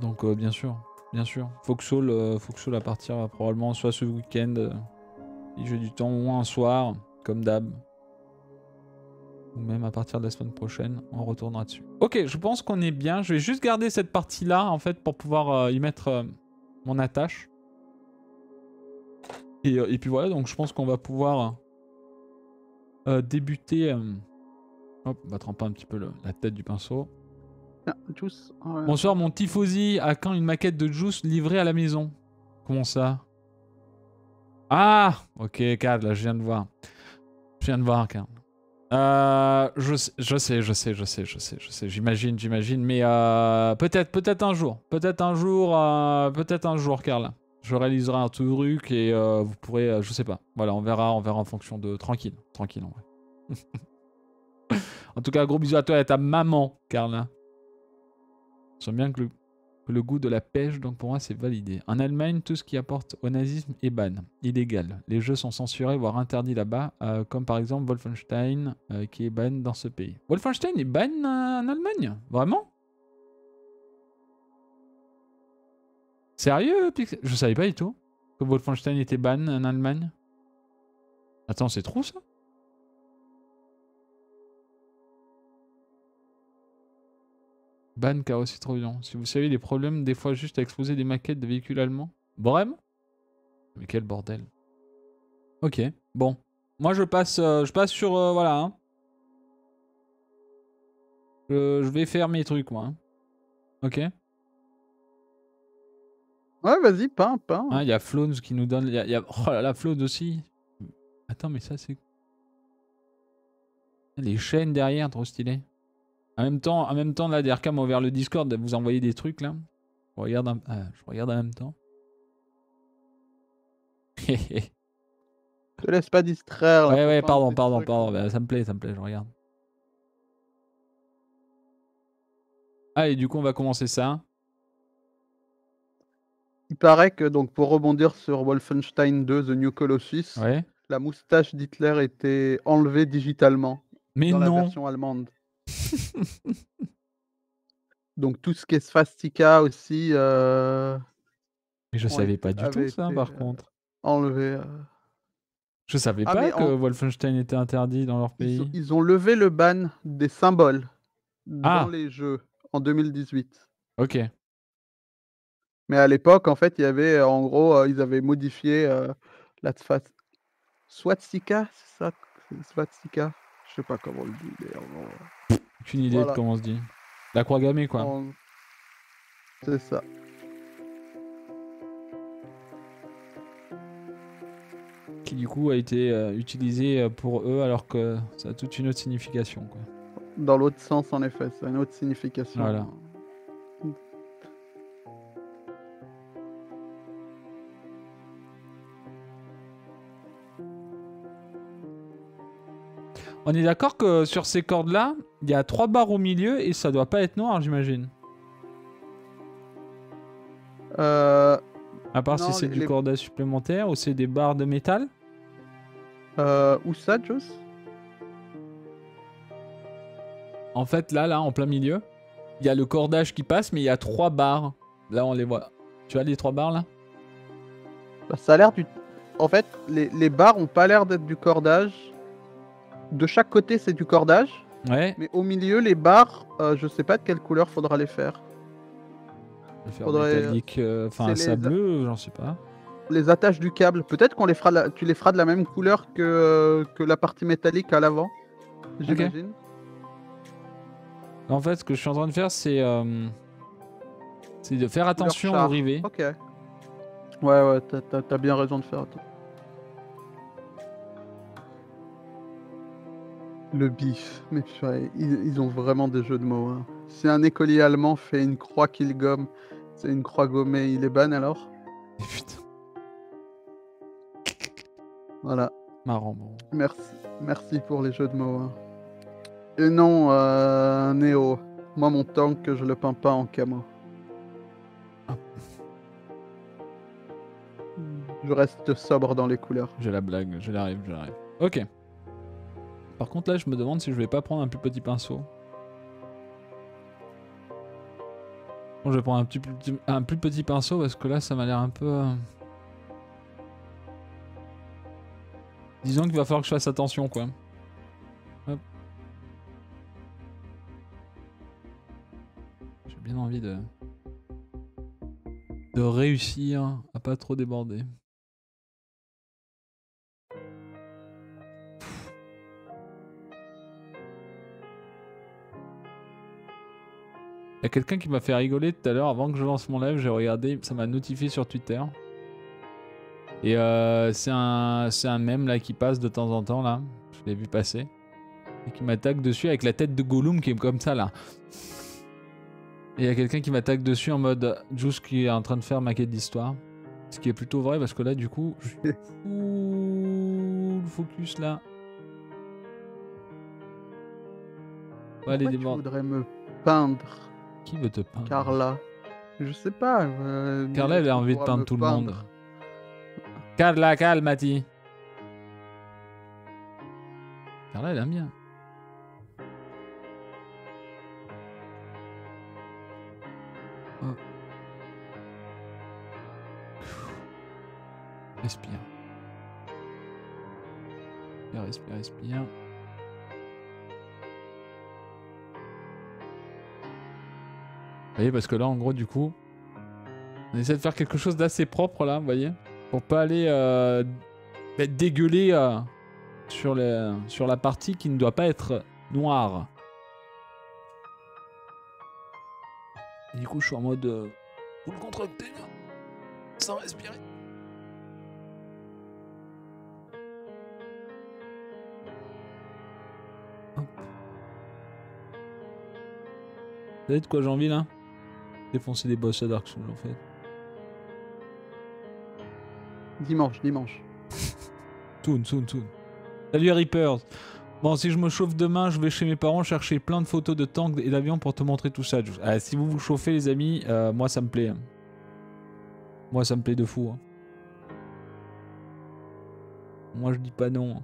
A: Donc euh, bien sûr, bien sûr. Foxhole, euh, à partir euh, probablement soit ce week-end, euh, si j'ai du temps, ou un soir, comme d'hab. Ou même à partir de la semaine prochaine, on retournera dessus. Ok, je pense qu'on est bien. Je vais juste garder cette partie-là, en fait, pour pouvoir y mettre mon attache. Et, puis voilà, donc je pense qu'on va pouvoir débuter... Hop, on va tremper un petit peu la tête du pinceau. Bonsoir mon tifosi, à quand une maquette de Juice livrée à la maison? Comment ça? Ah Ok, Cad, là je viens de voir. Je viens de voir, Cad. Euh, je, je sais, je sais, je sais, je sais, je sais, j'imagine, j'imagine, mais euh, peut-être, peut-être un jour, peut-être un jour, euh, peut-être un jour, Carl. Je réaliserai un truc et euh, vous pourrez, je sais pas. Voilà, on verra, on verra en fonction de tranquille, tranquille en vrai. en tout cas, gros bisous à toi et à ta maman, Carla. Je bien que le, goût de la pêche, donc pour moi c'est validé. En Allemagne, tout ce qui apporte au nazisme est ban, illégal. Les jeux sont censurés, voire interdits là-bas, euh, comme par exemple Wolfenstein, euh, qui est ban dans ce pays. Wolfenstein est ban euh, en Allemagne? Vraiment? Sérieux Je savais pas du tout que Wolfenstein était ban en Allemagne. Attends, c'est trop ça? Ban carrosserie trop bien. Si vous savez les problèmes des fois juste à exposer des maquettes de véhicules allemands. Vraiment Mais quel bordel. Ok, bon. Moi je passe, euh, je passe sur... Euh, voilà. Hein. Je, vais faire mes trucs moi. Hein. Ok
B: Ouais, vas-y, peins, peins.
A: Ah, il y a Flones qui nous donne... Y a, Oh là là, Flones aussi. Attends, mais ça c'est... Les chaînes derrière, trop stylé. En même temps, en même temps là, DRK m'a ouvert le Discord, vous envoyez des trucs là. Je regarde, ah, je regarde en même temps.
B: Te laisse pas distraire. là,
A: ouais, ouais, pardon, pardon,
B: trucs.
A: pardon. Bah, ça me plaît, ça me plaît, je regarde. Allez, du coup, on va commencer ça.
B: Il paraît que, donc, pour rebondir sur Wolfenstein 2 The New Colossus,
A: Ouais.
B: la moustache d'Hitler était enlevée digitalement
A: Mais
B: dans la version allemande. donc tout ce qui est swastika aussi euh,
A: Mais je savais pas du tout ça, par
B: euh,
A: contre.
B: enlevé. euh.
A: Je savais
B: Ah,
A: pas que
B: en-
A: Wolfenstein était interdit dans leur
B: Ils, ont,
A: pays.
B: ils ont levé le ban des symboles
A: Ah.
B: dans les jeux en 2018.
A: Ok.
B: Mais à l'époque, en fait, il y avait, en gros, euh, ils avaient modifié euh, la swa- swastika, c'est ça? Swastika sais pas comment on le dit. en gros,
A: Aucune idée
B: Voilà.
A: de comment on se dit. La croix gammée, quoi.
B: C'est ça.
A: Qui, du coup, a été euh, utilisé euh, pour eux alors que ça a toute une autre signification, quoi.
B: Dans l'autre sens, en effet, c'est une autre signification.
A: Voilà. On est d'accord que sur ces cordes-là, il y a trois barres au milieu et ça doit pas être noir, j'imagine.
B: Euh,
A: À part
B: Non,
A: si c'est
B: les-
A: du cordage supplémentaire ou c'est des barres de métal.
B: euh, où ça, Joss?
A: En fait, là, là, en plein milieu, il y a le cordage qui passe, mais il y a trois barres. Là, on les voit. Tu vois les trois barres là?
B: Bah, Ça a l'air du. En fait, les, les barres ont pas l'air d'être du cordage. De chaque côté, c'est du cordage.
A: Ouais.
B: Mais au milieu, les barres, euh, je sais pas de quelle couleur faudra les faire.
A: Va faire
B: Faudrait-
A: métallique, euh, enfin
B: c'est les-
A: sableux, j'en sais pas.
B: Les attaches du câble, peut-être qu'on les fera, la- tu les feras de la même couleur que, euh, que la partie métallique à l'avant. J'imagine.
A: En fait, ce que je suis en train de faire, c'est euh, c'est de faire attention au rivet.
B: Ok. Ouais, ouais, t'as- t'as bien raison de faire attention. Le bif. Mais purée, ils, ils ont vraiment des jeux de mots. hein. Si un écolier allemand fait une croix qu'il gomme, c'est une croix gommée, il est ban alors?
A: Putain,
B: Voilà.
A: marrant. Bon.
B: Merci, merci pour les jeux de mots. hein. Et non, euh, Néo, moi mon tank, je le peins pas en camo.
A: Ah.
B: Je reste sobre dans les couleurs.
A: J'ai la blague, je l'arrive, je l'arrive. Ok. Par contre, là, je me demande si je vais pas prendre un plus petit pinceau. Bon, je vais prendre un, petit, plus petit pinceau parce que là, ça m'a l'air un peu. euh, Disons qu'il va falloir que je fasse attention, quoi. J'ai bien envie de. de réussir à pas trop déborder. Y a quelqu'un qui m'a fait rigoler tout à l'heure avant que je lance mon live, j'ai regardé, ça m'a notifié sur Twitter. Et euh, c'est un, c'est un mème là qui passe de temps en temps là, je l'ai vu passer, et qui m'attaque dessus avec la tête de Gollum qui est comme ça là. Et il y a quelqu'un qui m'attaque dessus en mode Juice qui est en train de faire ma quête d'histoire. Ce qui est plutôt vrai parce que là du coup, je suis full focus là. Ouais, les
B: Pourquoi tu
A: débords-
B: voudrais me peindre,
A: Qui veut te peindre
B: Carla Je sais pas. euh,
A: Carla, elle a envie de peindre tout le
B: peindre.
A: monde. Carla, calmati. Carla, elle aime bien. Oh. Respire. Respire, respire, respire. Vous voyez, parce que là, en gros, du coup, on essaie de faire quelque chose d'assez propre, là, vous voyez Pour pas aller euh, être dégueulé euh, sur, sur la partie qui ne doit pas être noire. Du coup, je suis en mode... Euh, vous le contractez, sans respirer. Hop. Vous savez de quoi j'ai envie, là? Défoncer des boss à Dark Souls, en fait.
B: Dimanche, dimanche.
A: Soon, soon, soon. Salut Reapers. Bon, si je me chauffe demain, je vais chez mes parents chercher plein de photos de tanks et d'avions pour te montrer tout ça. Ah, si vous vous chauffez, les amis, euh, moi ça me plaît. hein. Moi ça me plaît de fou. hein. Moi je dis pas non. hein.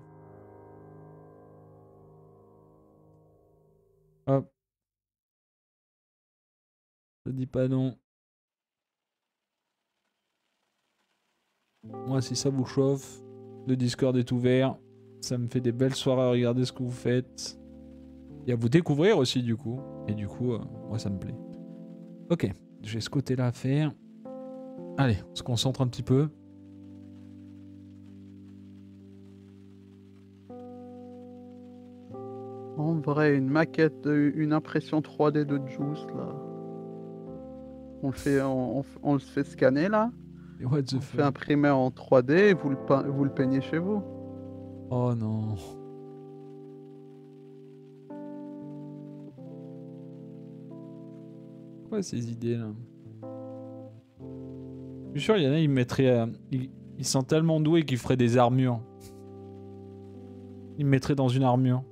A: Hop. Je dis pas non. Moi si ça vous chauffe, le Discord est ouvert. Ça me fait des belles soirées à regarder ce que vous faites. Et à vous découvrir aussi du coup. Et du coup, euh, moi ça me plaît. Ok, j'ai ce côté-là à faire. Allez, on se concentre un petit peu.
B: En vrai, une maquette, de- une impression 3D de Juice là. On le fait, on, on f- on le fait scanner là.
A: Et what the
B: On fait imprimer en 3D et vous le, pein- vous le peignez chez vous.
A: Oh non. Quoi ces idées là? Je suis sûr, il y en a, ils mettraient. euh, ils, ils sont tellement doués qu'ils feraient des armures. Ils me mettraient dans une armure.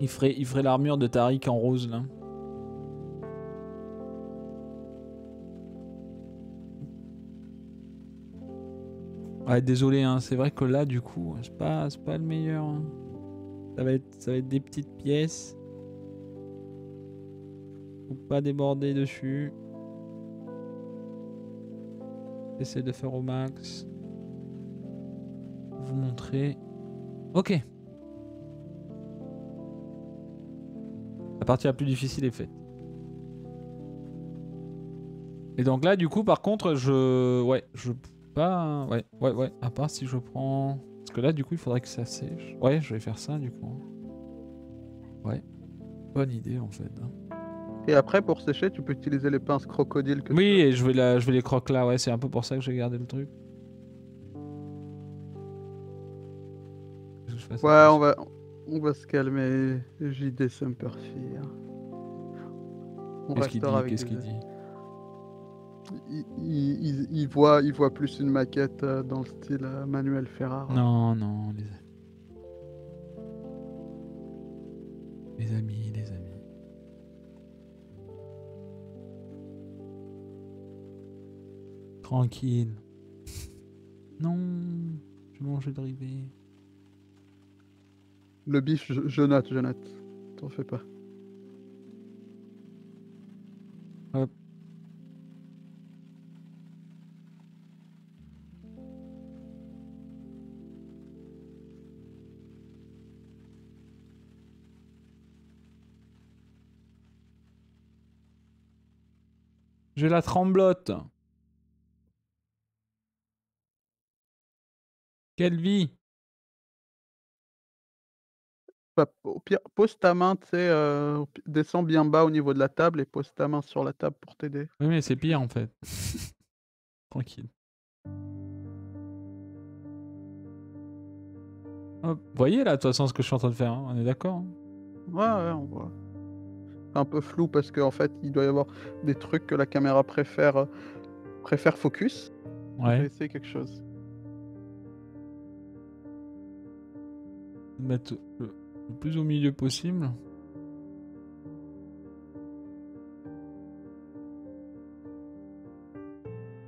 A: Ils feraient, ils feraient l'armure de Tariq en rose là. Ouais, désolé, hein, c'est vrai que là, du coup, c'est pas, pas le meilleur. hein. Ça, va être, ça va être des petites pièces. Faut pas déborder dessus. J'essaie de faire au max. Vous montrer. Ok. La partie la plus difficile est faite. Et donc là, du coup, par contre, je... Ouais, je pas... Ouais, ouais, ouais. À part si je prends... Parce que là, du coup, il faudrait que ça sèche. Ouais, je vais faire ça, du coup. Ouais. Bonne idée, en fait. hein.
B: Et après, pour sécher, tu peux utiliser les pinces crocodiles que
A: Oui,
B: tu
A: et je vais, la... je vais les croque là. Ouais, c'est un peu pour ça que j'ai gardé le truc.
B: Ouais, on va, on va se calmer. JD Sumperfi. hein. On
A: Qu'est-ce qu'il dit Qu'est-ce qu'il dit?
B: Il, il- il- voit, il voit plus une maquette euh, dans le style euh, Manuel Ferrara.
A: Non, non, les amis. Les amis, les amis. Tranquille. Non, je manger de ribé.
B: Le bif, je, je note, je note. T'en fais pas.
A: J'ai la tremblote. Quelle vie?
B: Bah, au pire, pose ta main, tu sais, euh, descends bien bas au niveau de la table et pose ta main sur la table pour t'aider.
A: Oui, mais c'est pire en fait. Tranquille. Hop. Vous voyez là, de toute façon, ce que je suis en train de faire, hein, on est d'accord hein?
B: Ouais, ouais, on voit. Un peu flou parce qu'en fait, il doit y avoir des trucs que la caméra préfère, euh, préfère focus. Je vais
A: Ouais.
B: essayer quelque chose.
A: Mettre le, le plus au milieu possible.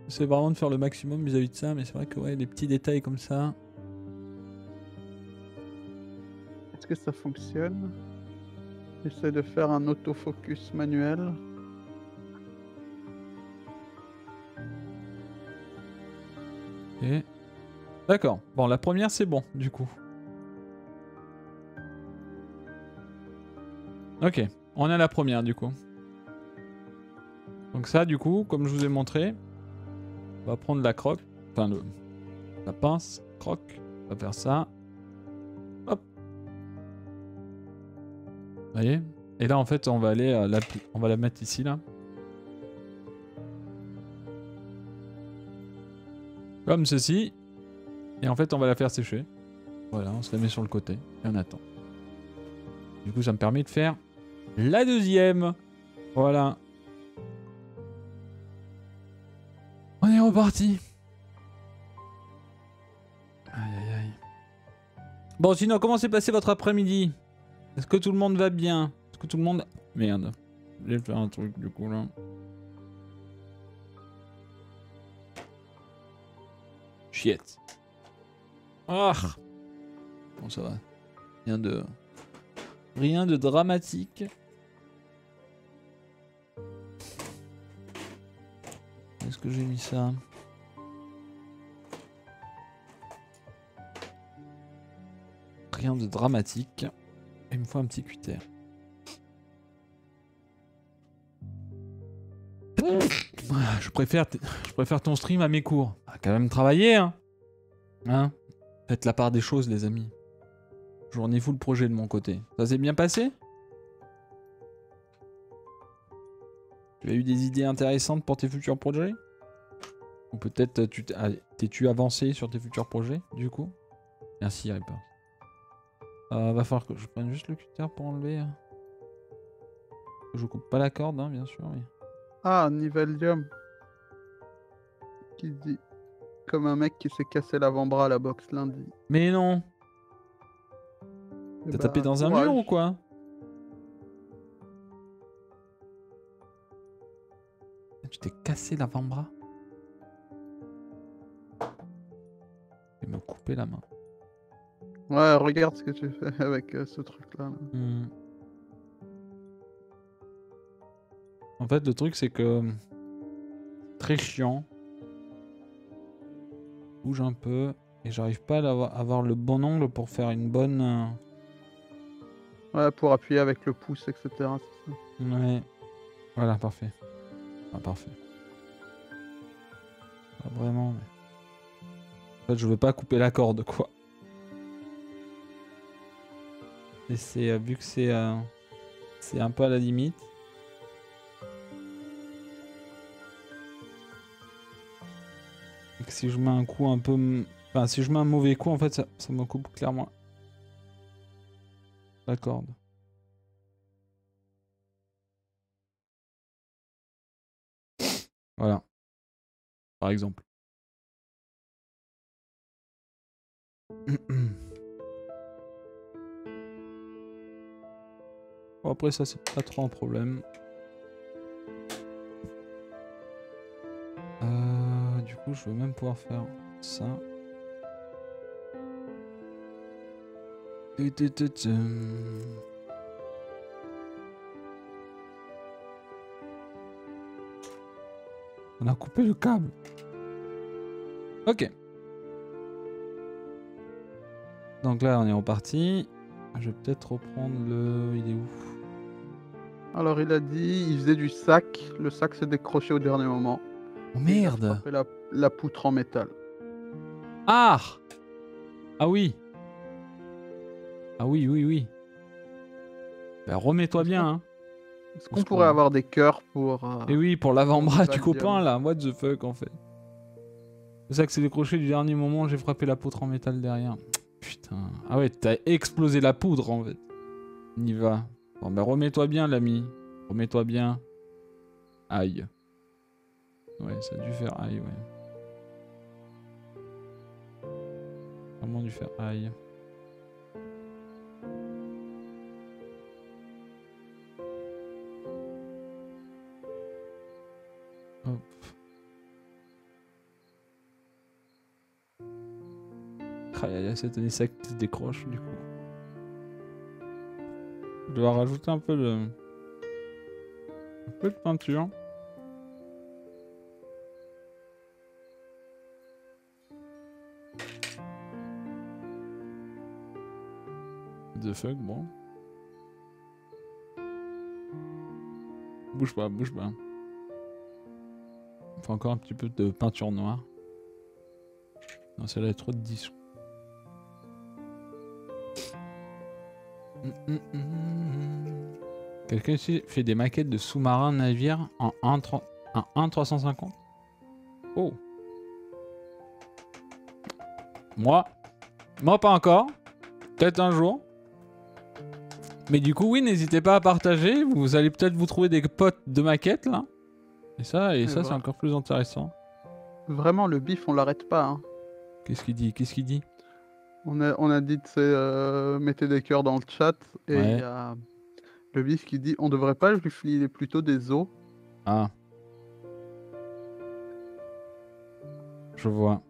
A: C'est vraiment de faire le maximum vis-à-vis de ça, mais c'est vrai que ouais, des petits détails comme ça.
B: Est-ce que ça fonctionne? J'essaie de faire un autofocus manuel.
A: Ok. D'accord. Bon, la première, c'est bon, du coup. Ok. On a la première, du coup. Donc ça, du coup, comme je vous ai montré, on va prendre la croque. Enfin, la pince, croque. On va faire ça. Vous voyez? Et là, en fait, on va aller à la... On va la mettre ici, là. Comme ceci. Et en fait, on va la faire sécher. Voilà, on se la met sur le côté et on attend. Du coup, ça me permet de faire la deuxième. Voilà. On est reparti. Aïe, aïe, aïe. Bon, sinon, comment s'est passé votre après-midi? Est-ce que tout le monde va bien? Est-ce que tout le monde... Merde. Je vais faire un truc, du coup, là. Chiette. Ah Bon, ça va. Rien de... Rien de dramatique. Est-ce que j'ai mis ça? Rien de dramatique. Il me faut un petit cutter. Ah, Je préfère, je préfère ton stream à mes cours. Ah, quand même travailler, hein Hein? Faites la part des choses, les amis. Journée full projet de mon côté. Ça s'est bien passé? Tu as eu des idées intéressantes pour tes futurs projets? Ou peut-être euh, ah, t'es-tu avancé sur tes futurs projets, du coup? Merci, Reaper. Euh, va falloir que je prenne juste le cutter pour enlever. euh. Je coupe pas la corde, hein, bien sûr. mais-
B: Ah, Nivelium. Qui dit. Comme un mec qui s'est cassé l'avant-bras à la boxe lundi.
A: Mais non
B: Eh
A: T'as
B: bah,
A: tapé dans un
B: courage.
A: mur ou quoi? Tu t'es cassé l'avant-bras? Et me couper la main.
B: Ouais, regarde ce que tu fais avec euh, ce truc-là. là.
A: Hmm. En fait, le truc, c'est que. Très chiant. Bouge un peu. Et j'arrive pas à avoir le bon angle pour faire une bonne. euh,
B: Ouais, pour appuyer avec le pouce, etc. ça.
A: Ouais. Voilà, parfait. Ah, parfait. Pas vraiment, mais. En fait, je veux pas couper la corde, quoi. Et c'est. euh, vu que c'est. euh, c'est un peu à la limite. Si je mets un coup un peu. Enfin, si je mets un mauvais coup, en fait, ça, ça me coupe clairement la corde. Voilà. Par exemple. Bon, après ça c'est pas trop un problème. Euh, du coup je vais même pouvoir faire ça. On a coupé le câble. Ok. Donc là, on est reparti. Je vais peut-être reprendre le. Il est où?
B: Alors, il a dit, il faisait du sac. Le sac s'est décroché au dernier moment.
A: Oh
B: Il a
A: merde
B: frappé la, la poutre en métal.
A: Ah Ah oui Ah oui, oui, oui. Bah remets-toi bien, hein.
B: Est-ce
A: On
B: qu'on pourrait avoir des cœurs pour. euh,
A: Et oui, pour l'avant-bras
B: va
A: du
B: le
A: copain, là. What the fuck, en fait. C'est ça que c'est décroché du dernier moment, j'ai frappé la poutre en métal derrière. Putain. Ah ouais, t'as explosé la poudre, en fait. On y va. Bon, bah remets-toi bien, l'ami. Remets-toi bien. Aïe. Ouais, ça a dû faire aïe, ouais. Vraiment dû faire aïe. Hop. Ah, il y a cette qui se décroche du coup. Je dois rajouter un peu de. Un peu de peinture. The fuck, bon. Bouge pas, bouge pas. Faut encore un petit peu de peinture noire. Non, celle-là est trop de 10. Quelqu'un ici fait des maquettes de sous-marins navires en 1 3 en 1 350 Oh Moi? Moi pas encore. Peut-être un jour. Mais du coup, oui, n'hésitez pas à partager. Vous allez peut-être vous trouver des potes de maquettes là. Et ça, et
B: Et
A: ça, c'est encore plus intéressant.
B: Vraiment, le bif, on l'arrête pas. hein.
A: Qu'est-ce qu'il dit? Qu'est-ce qu'il dit?
B: On a, on a dit, euh, mettez des cœurs dans le chat. Et il
A: Ouais.
B: y a le bif qui dit on devrait pas lui filer plutôt des os?
A: Ah. Je vois.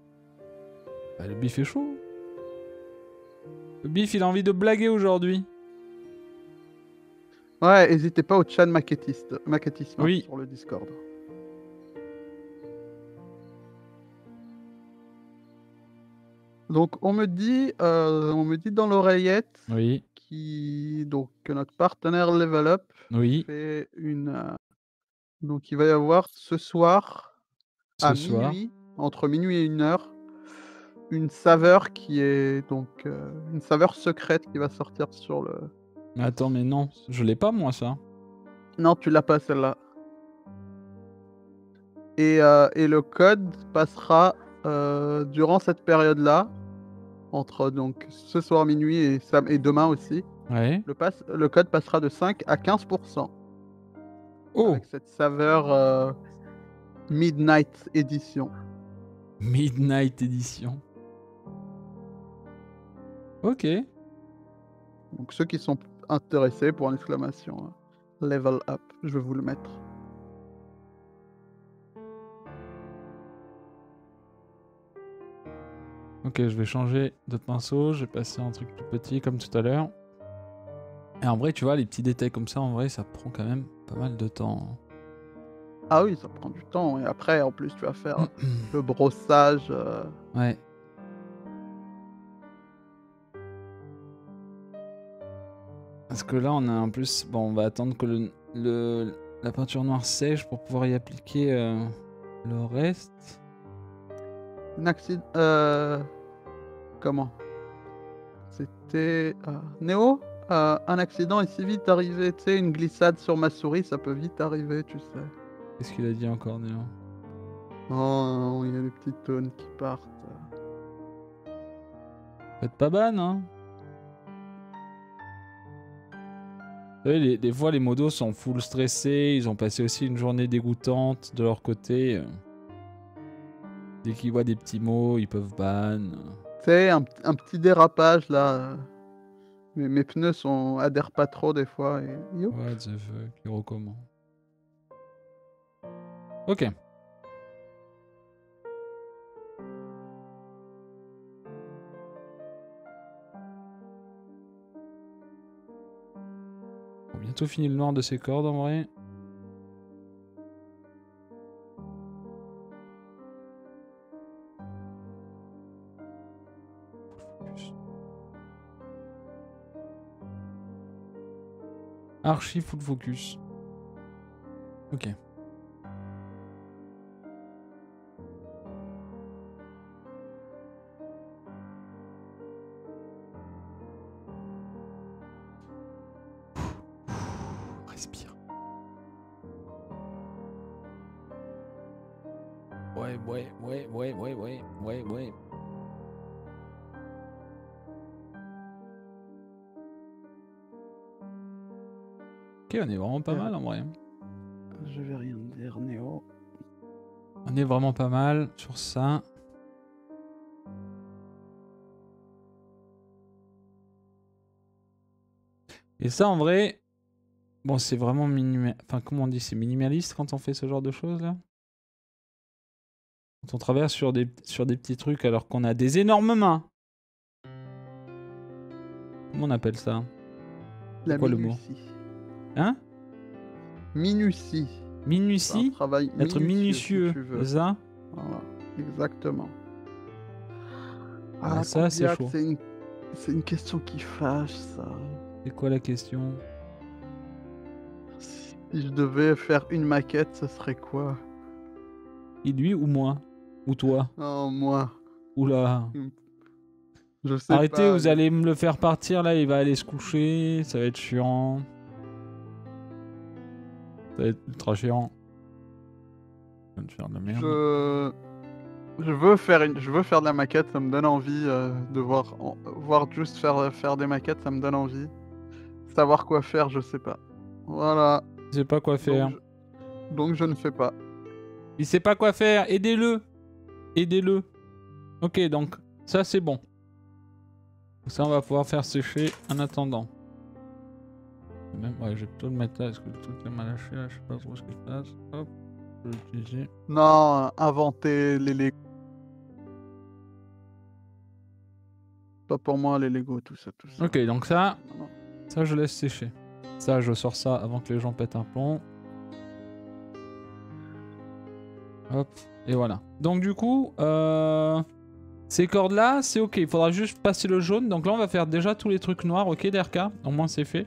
A: Bah, le bif est chaud. Le bif, il a envie de blaguer aujourd'hui.
B: Ouais, n'hésitez pas au chat maquettiste, maquettisme hein,
A: Oui.
B: sur le Discord. Donc on me dit, euh, on me dit dans l'oreillette
A: Oui,
B: qui donc que notre partenaire Level Up
A: oui.
B: fait une euh, donc il va y avoir ce soir
A: Ce
B: à
A: soir.
B: minuit entre minuit et une heure une saveur qui est donc euh, une saveur secrète qui va sortir sur le
A: Mais attends, mais non, je l'ai pas moi ça.
B: Non, tu l'as pas celle-là. Et, et le code passera euh, durant cette période-là, entre donc ce soir minuit et, sam- et demain aussi.
A: Ouais.
B: Le, pass- le code passera de 5 à 15%
A: Oh,
B: avec cette saveur euh, Midnight Edition.
A: Midnight Edition. Ok.
B: Donc ceux qui sont intéressés pour une exclamation hein, level up, je vais vous le mettre.
A: Ok, je vais changer de pinceau. Je vais passer un truc plus petit comme tout à l'heure. Et en vrai, tu vois, les petits détails comme ça, en vrai, ça prend quand même pas mal de temps.
B: Ah oui, ça prend du temps. Et après, en plus, tu vas faire le brossage. euh,
A: ouais. Parce que là, on a en plus. Bon, on va attendre que le, le- la peinture noire sèche pour pouvoir y appliquer euh, le reste.
B: Un accident. Euh... Comment? C'était. euh, Néo Euh, Un accident est si vite arrivé. Tu sais, une glissade sur ma souris, ça peut vite arriver, tu sais.
A: Qu'est-ce qu'il a dit encore, Néo?
B: Oh, il y a des petites tonnes qui partent.
A: Faites pas ban, hein Vous savez, les- des fois, les modos sont full stressés, ils ont passé aussi une journée dégoûtante de leur côté. Dès qu'ils voient des petits mots, ils peuvent ban.
B: Tu sais, un, un petit dérapage là. Mes, mes pneus sont adhèrent pas trop des fois. Et...
A: What the fuck, il recommande. Ok. Bientôt fini le noir de ses cordes en vrai. Archi full focus. Ok. On est vraiment pas
B: Euh.
A: mal en vrai.
B: Je vais rien dire, Néo.
A: On est vraiment pas mal sur ça. Et ça, en vrai, bon, c'est vraiment minimal. Enfin, comment on dit C'est minimaliste quand on fait ce genre de choses là? Quand on traverse sur des, sur des petits trucs alors qu'on a des énormes mains. Comment on appelle ça?
B: La
A: quoi le mot? Hein
B: Minutie. Un
A: Minutie
B: travail
A: Être minutieux,
B: minutieux,
A: c'est ça
B: Voilà, exactement.
A: Ah, ça, c'est chaud.
B: C'est une... une question qui fâche, ça.
A: C'est quoi la question?
B: Si je devais faire une maquette, ce serait quoi?
A: Et lui ou moi? Ou toi?
B: Oh, moi.
A: Oula
B: Je sais
A: Arrêtez,
B: pas,
A: vous allez me le faire partir là, il va aller se coucher, ça va être chiant. Ça va être ultra chiant. Je vais me faire de la merde.
B: Je... Je veux faire une... je veux faire de la maquette, ça me donne envie euh, de voir en- voir juste faire faire des maquettes, ça me donne envie. Savoir quoi faire, je sais pas. Voilà.
A: Je sais pas quoi faire.
B: Donc je... donc je ne fais pas.
A: Il sait pas quoi faire, aidez-le Aidez-le. Ok, donc ça c'est bon. Ça, on va pouvoir faire sécher en attendant. Même, ouais, je vais plutôt le là, parce que le truc est mal lâché là, je sais pas trop ce qui se passe. Hop, je vais l'utiliser.
B: Non, inventer les Lego. Pas pour moi les Lego, tout ça, tout ça.
A: Ok, donc ça, ça je laisse sécher. Ça, je sors ça avant que les gens pètent un plomb. Hop, et voilà. Donc du coup, euh, ces cordes là, c'est ok. Il faudra juste passer le jaune. Donc là, on va faire déjà tous les trucs noirs, ok, DRK Au moins, c'est fait.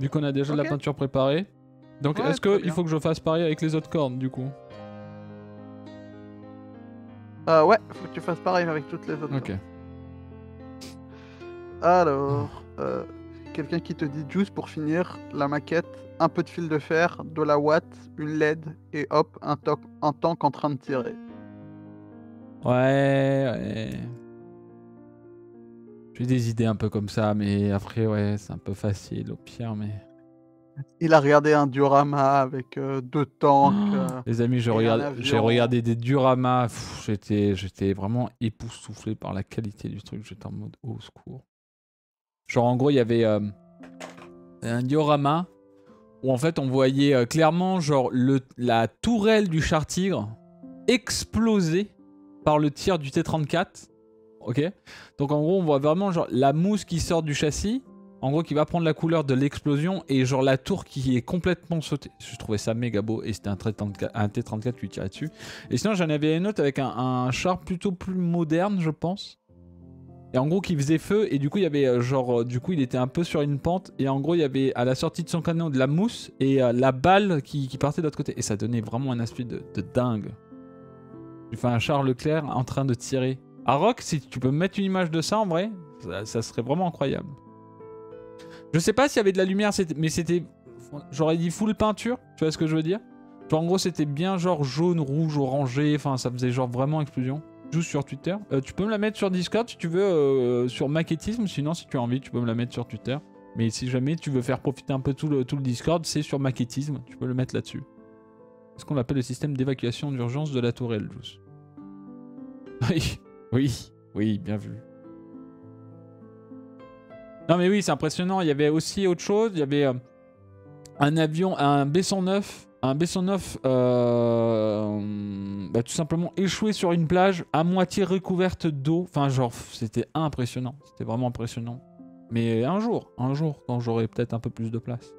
A: Vu qu'on a déjà de la peinture préparée. Donc
B: Ouais,
A: est-ce qu'il faut que je fasse pareil avec les autres cordes du coup?
B: Euh, ouais, faut que tu fasses pareil avec toutes les autres.
A: Ok.
B: Alors, euh, quelqu'un qui te dit Juice pour finir la maquette, un peu de fil de fer, de la watt, une LED et hop, un, top, un tank en train de tirer.
A: Ouais, ouais. J'ai des idées un peu comme ça, mais après, ouais, c'est un peu facile au pire, mais...
B: Il a regardé un diorama avec euh, deux tanks. euh,
A: Les amis, j'ai regardé, des dioramas, j'étais, j'étais vraiment époustouflé par la qualité du truc, j'étais en mode au secours. Genre en gros, il y avait euh, un diorama où en fait on voyait clairement genre le, la tourelle du char tigre exploser par le tir du T-34. Ok Donc en gros, on voit vraiment la mousse qui sort du châssis, en gros qui va prendre la couleur de l'explosion et genre la tour qui est complètement sautée. Je trouvais ça méga beau et c'était un, T-34 un T-34 qui tirait dessus. Et sinon j'en avais une autre avec un, char plutôt plus moderne je pense. Et en gros qui faisait feu et du coup il y avait euh, genre euh, du coup il était un peu sur une pente et en gros il y avait à la sortie de son canon de la mousse et euh, la balle qui, partait de l'autre côté. Et ça donnait vraiment un aspect de, dingue. Fais un char Leclerc en train de tirer. À Rock, si tu peux me mettre une image de ça en vrai, ça, serait vraiment incroyable. Je sais pas s'il y avait de la lumière, mais c'était. J'aurais dit full peinture, tu vois ce que je veux dire? En gros c'était bien genre jaune, rouge, orangé, enfin ça faisait genre vraiment explosion. Juste sur Twitter. Euh, tu peux me la mettre sur Discord si tu veux, euh, sur maquettisme, sinon si tu as envie tu peux me la mettre sur Twitter. Mais si jamais tu veux faire profiter un peu tout le, tout le Discord, c'est sur maquettisme, tu peux le mettre là-dessus. C'est ce qu'on appelle le système d'évacuation d'urgence de la tourelle, Juice. Oui, oui, oui, bien vu. Non mais oui, c'est impressionnant. Il y avait aussi autre chose. Il y avait euh, un avion, un B-109, un B-109, euh, bah, tout simplement échoué sur une plage à moitié recouverte d'eau. Enfin, genre, c'était impressionnant. C'était vraiment impressionnant. Mais un jour, un jour, quand j'aurai peut-être un peu plus de place,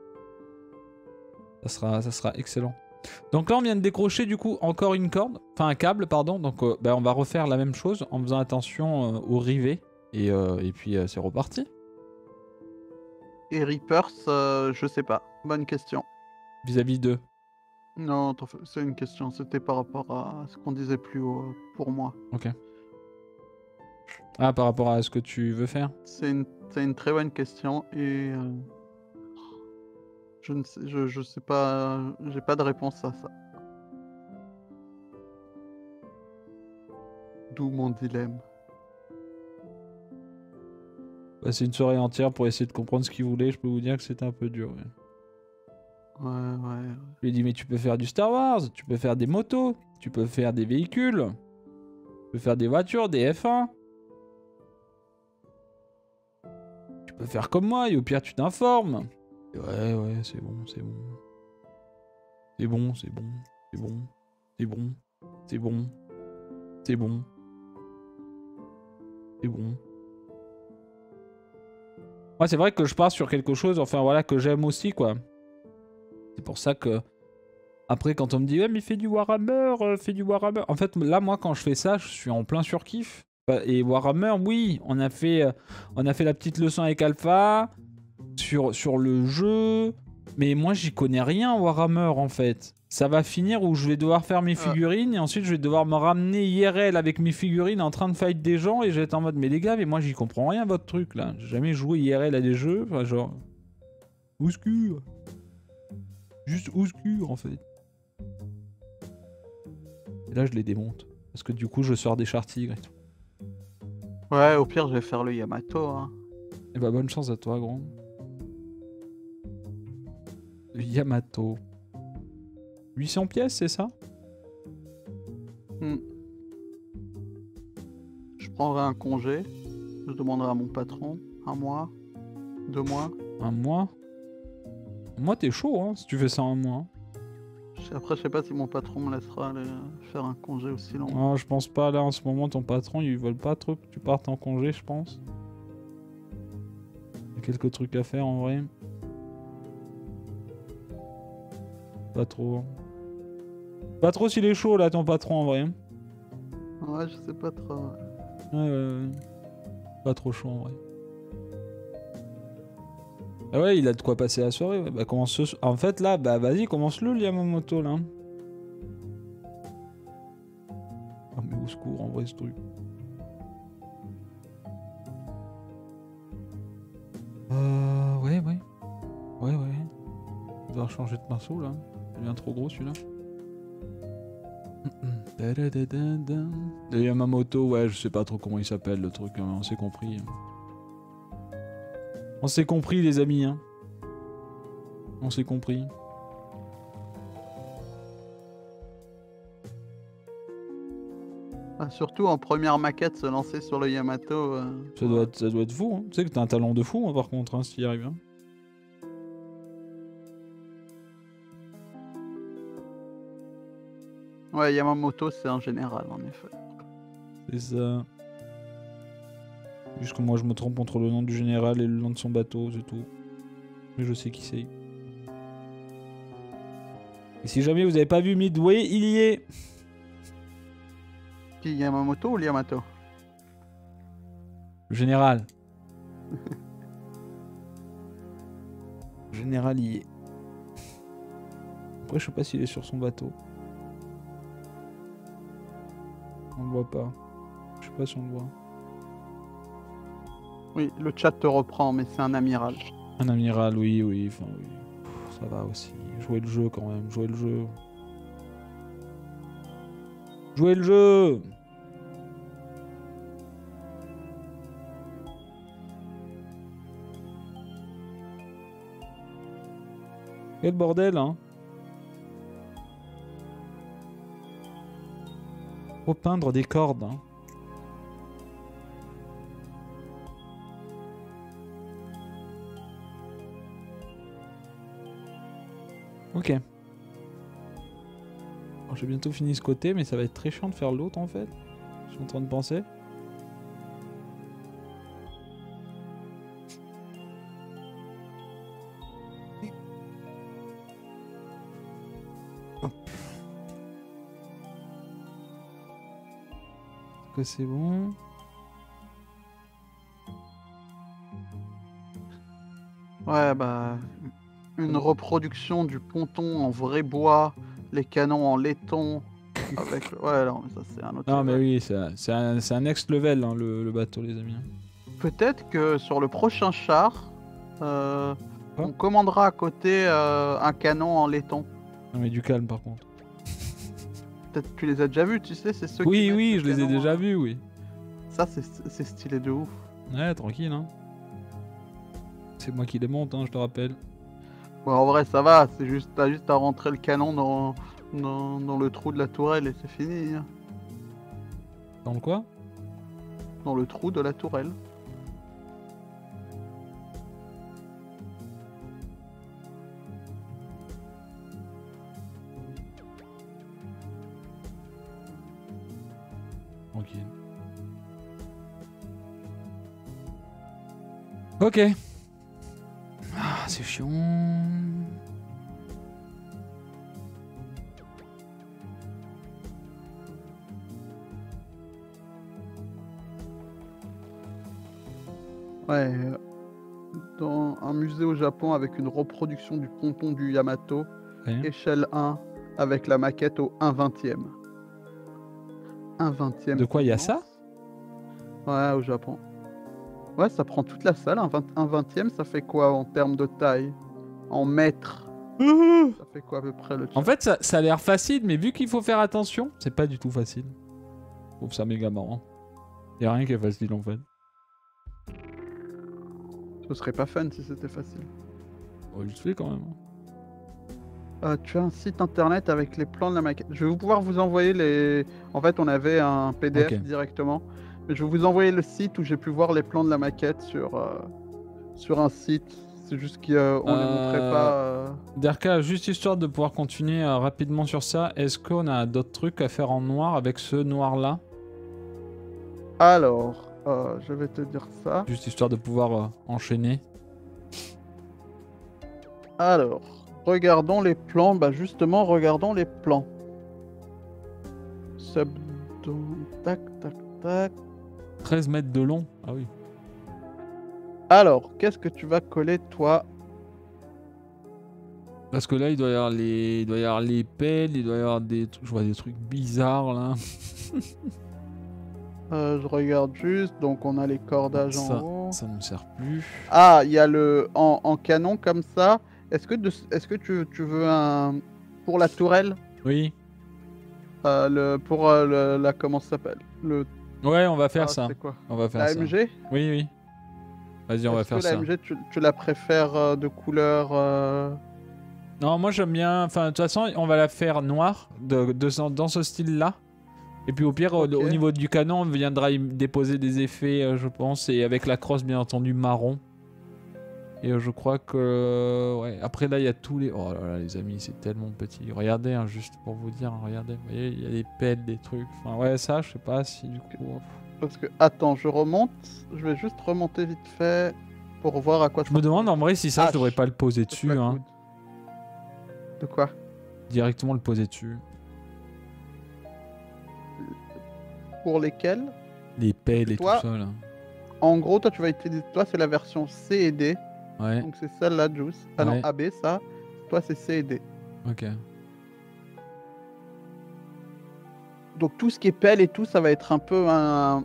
A: ça sera, ça sera excellent. Donc là, on vient de décrocher du coup encore une corde, enfin un câble, pardon. Donc euh, bah, on va refaire la même chose en faisant attention euh, aux rivets. Et, euh, et puis c'est reparti.
B: Et Reapers, je sais pas. Bonne question.
A: Vis-à-vis de?
B: Non, c'est une question. C'était par rapport à ce qu'on disait plus haut pour moi.
A: Ok. Ah, par rapport à ce que tu veux faire?
B: C'est une, une très bonne question et je ne sais, je, je sais pas, j'ai pas de réponse à ça. D'où mon dilemme.
A: Passer une soirée entière pour essayer de comprendre ce qu'il voulait, je peux vous dire que c'était un peu dur. ouais.
B: Ouais, ouais.
A: Je lui ai dit, mais tu peux faire du Star Wars, tu peux faire des motos, tu peux faire des véhicules, tu peux faire des voitures, des F1. Tu peux faire comme moi et au pire tu t'informes. Ouais, ouais, c'est bon, c'est bon. C'est bon, c'est bon, c'est bon, c'est bon, c'est bon, c'est bon. C'est bon. Moi, c'est vrai que je pars sur quelque chose, enfin voilà, que j'aime aussi, quoi. C'est pour ça que. Après, quand on me dit, ouais, mais fais du Warhammer, euh, fais du Warhammer. En fait, là, moi, quand je fais ça, je suis en plein surkiff. Bah, Et Warhammer, oui, on a fait, euh, on a fait la petite leçon avec Alpha sur, sur le jeu. Mais moi, j'y connais rien, Warhammer, en fait. Ça va finir où je vais devoir faire mes
B: Ah.
A: figurines et ensuite je vais devoir me ramener IRL avec mes figurines en train de fight des gens et je vais être en mode, mais les gars, mais moi, j'y comprends rien, votre truc, là. J'ai jamais joué IRL à des jeux. Enfin, genre. Au secours. Juste au secours, en fait. Et là, je les démonte. Parce que du coup, je sors des chars tigres et tout.
B: Ouais, au pire, je vais faire le Yamato. hein.
A: Et bah, bonne chance à toi, gros. Yamato. 800 pièces, c'est ça?
B: Je prendrai un congé Je demanderai à mon patron. Un mois Deux mois
A: Un mois? Moi, t'es chaud, hein, si tu fais ça un mois.
B: Après, je sais pas si mon patron me laissera aller faire un congé aussi long.
A: Ah, je pense pas, là, en ce moment, ton patron, ils veulent pas trop que tu partes en congé, je pense. Il y a quelques trucs à faire, en vrai. Pas trop. Pas trop s'il est chaud, là, ton patron, en vrai.
B: Ouais, je sais pas trop.
A: Ouais, ouais, ouais. Pas trop chaud en vrai. Ah ouais, il a de quoi passer la soirée. ouais. Bah, commence ce- En fait, là, bah vas-y, commence-le, le Yamamoto, là. Ah, mais au secours, en vrai, ce truc. Euh, ouais, ouais. Ouais, ouais. On va changer de pinceau, là. Il devient trop gros, celui-là. Le Yamamoto, ouais, je sais pas trop comment il s'appelle le truc, hein, on s'est compris. On s'est compris, les amis. Hein. On s'est compris.
B: Ah, surtout en première maquette, se lancer sur le Yamato. euh,
A: Ça doit être, ça doit être fou. Hein. Tu sais que t'as un talent de fou, hein, par contre, hein, si y arrive. hein.
B: Ouais, Yamamoto, c'est un général, en effet.
A: C'est ça. Juste que moi, je me trompe entre le nom du général et le nom de son bateau, c'est tout. Mais je sais qui c'est. Et si jamais vous avez pas vu Midway, il y est.
B: Qui, Yamamoto ou Yamato?
A: Le général. Le général y est. Après, je sais pas s'il est sur son bateau. On le voit pas. Je sais pas si on le voit.
B: Oui, le chat te reprend, mais c'est un amiral.
A: Un amiral, oui, oui, enfin oui. Pff, Ça va aussi. Jouer le jeu quand même, jouer le jeu. Jouer le jeu Quel bordel, hein? Faut peindre des cordes, hein. Ok. J'ai bientôt fini ce côté, mais ça va être très chiant de faire l'autre en fait. Je suis en train de penser. C'est bon
B: Ouais, bah. Une reproduction du ponton en vrai bois, les canons en laiton. Avec... Ouais, non, mais ça c'est un autre.
A: Non mais oui, c'est un- next level hein, le, le bateau les amis.
B: Peut-être que sur le prochain char, euh, on commandera à côté euh, un canon en laiton.
A: Non mais du calme par contre.
B: Peut-être tu les as déjà vus, tu sais, c'est ceux qui
A: Oui oui, je les ai déjà
B: euh,
A: vus oui.
B: Ça, c'est c'est stylé de ouf.
A: Ouais tranquille hein. C'est moi qui les monte hein, je te rappelle.
B: Bon, en vrai, ça va, c'est juste, t'as juste à rentrer le canon dans, dans, dans le trou de la tourelle et c'est fini. hein.
A: Dans le quoi?
B: Dans le trou de la tourelle.
A: Ok. Ah, c'est chiant.
B: Ouais. euh, Dans un musée au Japon avec une reproduction du ponton du Yamato,
A: Ouais.
B: échelle 1, avec la maquette au 1 vingtième. 1 vingtième.
A: De quoi, il y a
B: immense. Ouais, au Japon. Ouais, ça prend toute la salle. Un, vingt- un vingtième, ça fait quoi en termes de taille? En mètres? Ça fait quoi à peu près le
A: En fait, ça, ça a l'air facile, mais vu qu'il faut faire attention, c'est pas du tout facile. Je trouve ça méga marrant. Y a rien qui est facile en fait.
B: Ce serait pas fun si c'était facile.
A: Oh, je le fais quand même.
B: Euh, tu as un site internet avec les plans de la maquette. Je vais vous pouvoir vous envoyer les. En fait, on avait un PDF directement. Je vais vous envoyer le site où j'ai pu voir les plans de la maquette sur, euh, sur un site. C'est juste qu'on ne les montrait
A: Euh,
B: pas. euh.
A: Derka, juste histoire de pouvoir continuer euh, rapidement sur ça, est-ce qu'on a d'autres trucs à faire en noir avec ce noir-là?
B: Alors, euh, je vais te dire ça.
A: Juste histoire de pouvoir euh, enchaîner.
B: Alors, regardons les plans. Bah justement, regardons les plans. Subdome. Tac, tac, tac.
A: 13 mètres de long Ah oui.
B: Alors, qu'est-ce que tu vas coller, toi?
A: Parce que là, il doit y avoir les, il doit y avoir les pelles, il doit y avoir des trucs, je vois des trucs bizarres là.
B: Euh, Je regarde juste. Donc, on a les cordages
A: Ça,
B: en haut.
A: ça ne me sert plus.
B: Ah, il y a le en, en canon comme ça. Est-ce que, de- est-ce que tu, tu veux un pour la tourelle,
A: Oui.
B: euh, le pour euh, le- la comment ça s'appelle? Le
A: Ouais, on va faire
B: ah,
A: ça.
B: quoi
A: On va faire
B: La
A: ça.
B: MG
A: Oui, oui. Vas-y, on va faire
B: que la
A: ça.
B: MG, tu, tu la préfères euh, de couleur euh,
A: Non, moi j'aime bien. Enfin, de toute façon, on va la faire noire, de, de ce- dans ce style-là. Et puis au pire, au niveau du canon, on viendra y déposer des effets, euh, je pense, et avec la crosse, bien entendu, marron. Et euh, je crois que. Ouais, après là, il y a tous les. Oh là là, les amis, c'est tellement petit. Regardez, hein, juste pour vous dire, hein, regardez. Vous voyez, il y a des pelles, des trucs. Enfin, ouais, ça, je sais pas si du coup.
B: Parce que attends, je remonte. Je vais juste remonter vite fait pour voir à quoi.
A: Je me demande en vrai si ça,
B: Ah,
A: je devrais pas le poser
B: je-
A: dessus, hein.
B: De quoi?
A: Directement le poser dessus.
B: Pour lesquels?
A: Les pelles et
B: Toi-
A: tout ça, là.
B: En gros, toi, tu vas utiliser. Toi, c'est la version C et D.
A: Ouais,
B: Donc c'est celle-là, Juice. Ah
A: Ouais.
B: non, AB, ça. Toi, c'est C et D.
A: ok.
B: Donc tout ce qui est pelle et tout, ça va être un peu un,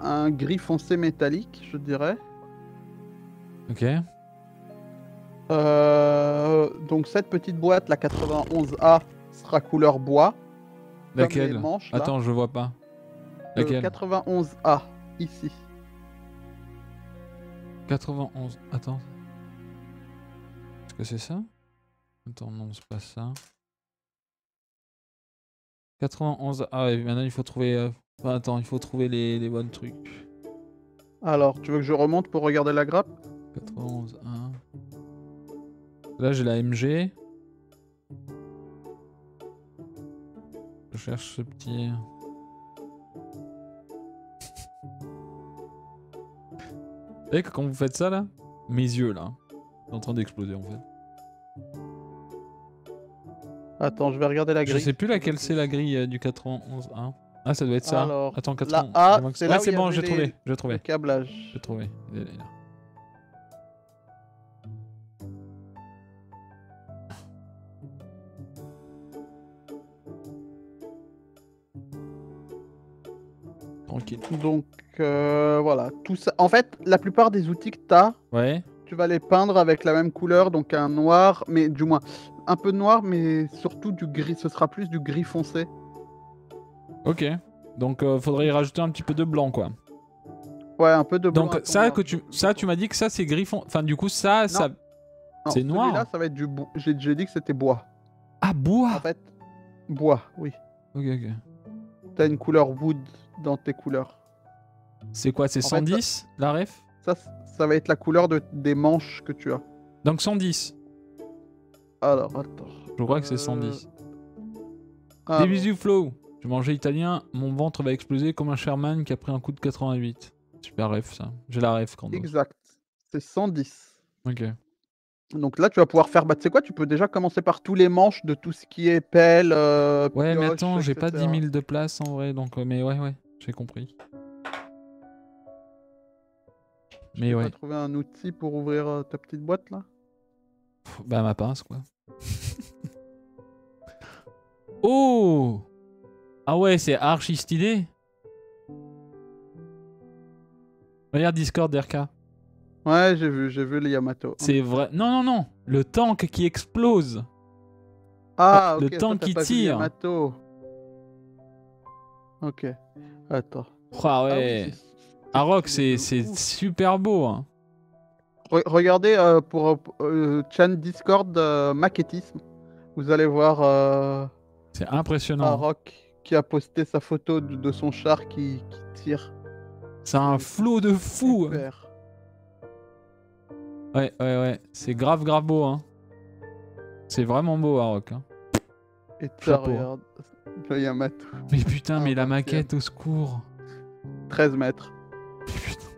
B: un gris foncé métallique, je dirais.
A: Ok.
B: Euh, donc cette petite boîte, la 91A, sera couleur bois.
A: Laquelle?
B: manches.
A: Attends, je vois pas.
B: Le
A: Laquelle?
B: 91A, ici.
A: 91. Attends. Est-ce que c'est ça? Attends, non, c'est pas ça. 91. Ah, et maintenant il faut trouver. euh, enfin, attends, il faut trouver les, les bons trucs.
B: Alors, tu veux que je remonte pour regarder la grappe?
A: 91. 1. Là, j'ai la MG. Je cherche ce petit. Vous savez que quand vous faites ça là, mes yeux là, en train d'exploser en fait.
B: Attends, je vais regarder la
A: Je
B: grille.
A: sais plus laquelle c'est la grille euh, du 91.1. Ah, ça doit être ça.
B: Alors,
A: Attends,
B: la
A: 80.
B: A, c'est
A: c'est bon, j'ai trouvé. J'ai trouvé.
B: câblage.
A: J'ai trouvé. Il est là. Tranquille.
B: Donc euh, voilà, tout ça. En fait, la plupart des outils que tu as,
A: Ouais.
B: Tu vas les peindre avec la même couleur, donc un noir, mais du moins un peu de noir, mais surtout du gris. Ce sera plus du gris foncé.
A: Ok. Donc, euh, faudrait y rajouter un petit peu de blanc, quoi.
B: Ouais, un peu de blanc.
A: Donc, ça, que tu, ça, tu m'as dit que ça, c'est gris fond. Enfin, du coup, ça, ça. C'est noir.
B: Celui-là, ça va être du bois. J'ai dit que c'était bois.
A: Ah,
B: En
A: bois.
B: fait, bois, oui.
A: Ok, ok.
B: T'as une couleur wood dans tes couleurs.
A: C'est quoi C'est
B: En fait,
A: 110 la ref?
B: Ça, ça va être la couleur de, des manches que tu as.
A: Donc 110.
B: Alors, attends.
A: Je crois que c'est
B: Euh,
A: 110.
B: Ah,
A: Des bisous, Flo. Je mangeais italien, mon ventre va exploser comme un Sherman qui a pris un coup de 88. Super ref, ça. J'ai la ref quand même.
B: exact. C'est 110.
A: Ok.
B: Donc là, tu vas pouvoir faire. Bah, tu sais quoi Tu peux déjà commencer par tous les manches de tout ce qui est pelle. euh,
A: Ouais, mais attends, j'ai pas 10
B: etc.
A: 000 de place en vrai, donc. euh, mais ouais, ouais, j'ai compris. Mais
B: Tu
A: ouais.
B: vas trouver un outil pour ouvrir euh, ta petite boîte là?
A: Pff, Bah, ma pince, quoi. oh Ah ouais, c'est archi stylé. Regarde Discord, RK.
B: Ouais, j'ai vu, j'ai vu les Yamato.
A: C'est vrai. Non, non, non. Le tank qui explose.
B: Ah,
A: le
B: ça,
A: temps
B: t'as
A: qui
B: pas vu
A: tire.
B: Yamato. Ok. Attends.
A: Ah
B: Ah oui,
A: ouais.
B: c'est-
A: super beau. hein.
B: Re- regardez euh, pour euh, chan Discord euh, maquettisme. Vous allez voir euh,
A: C'est impressionnant.
B: Arok qui a posté sa photo de, de son char qui, qui tire.
A: C'est un flot de fou. hein.
B: Super.
A: Ouais, ouais, ouais. C'est grave, grave beau. Hein. C'est vraiment beau, Arok. Hein.
B: Et regarde.
A: Mais putain, mais la maquette, au secours.
B: 13 mètres. Putain.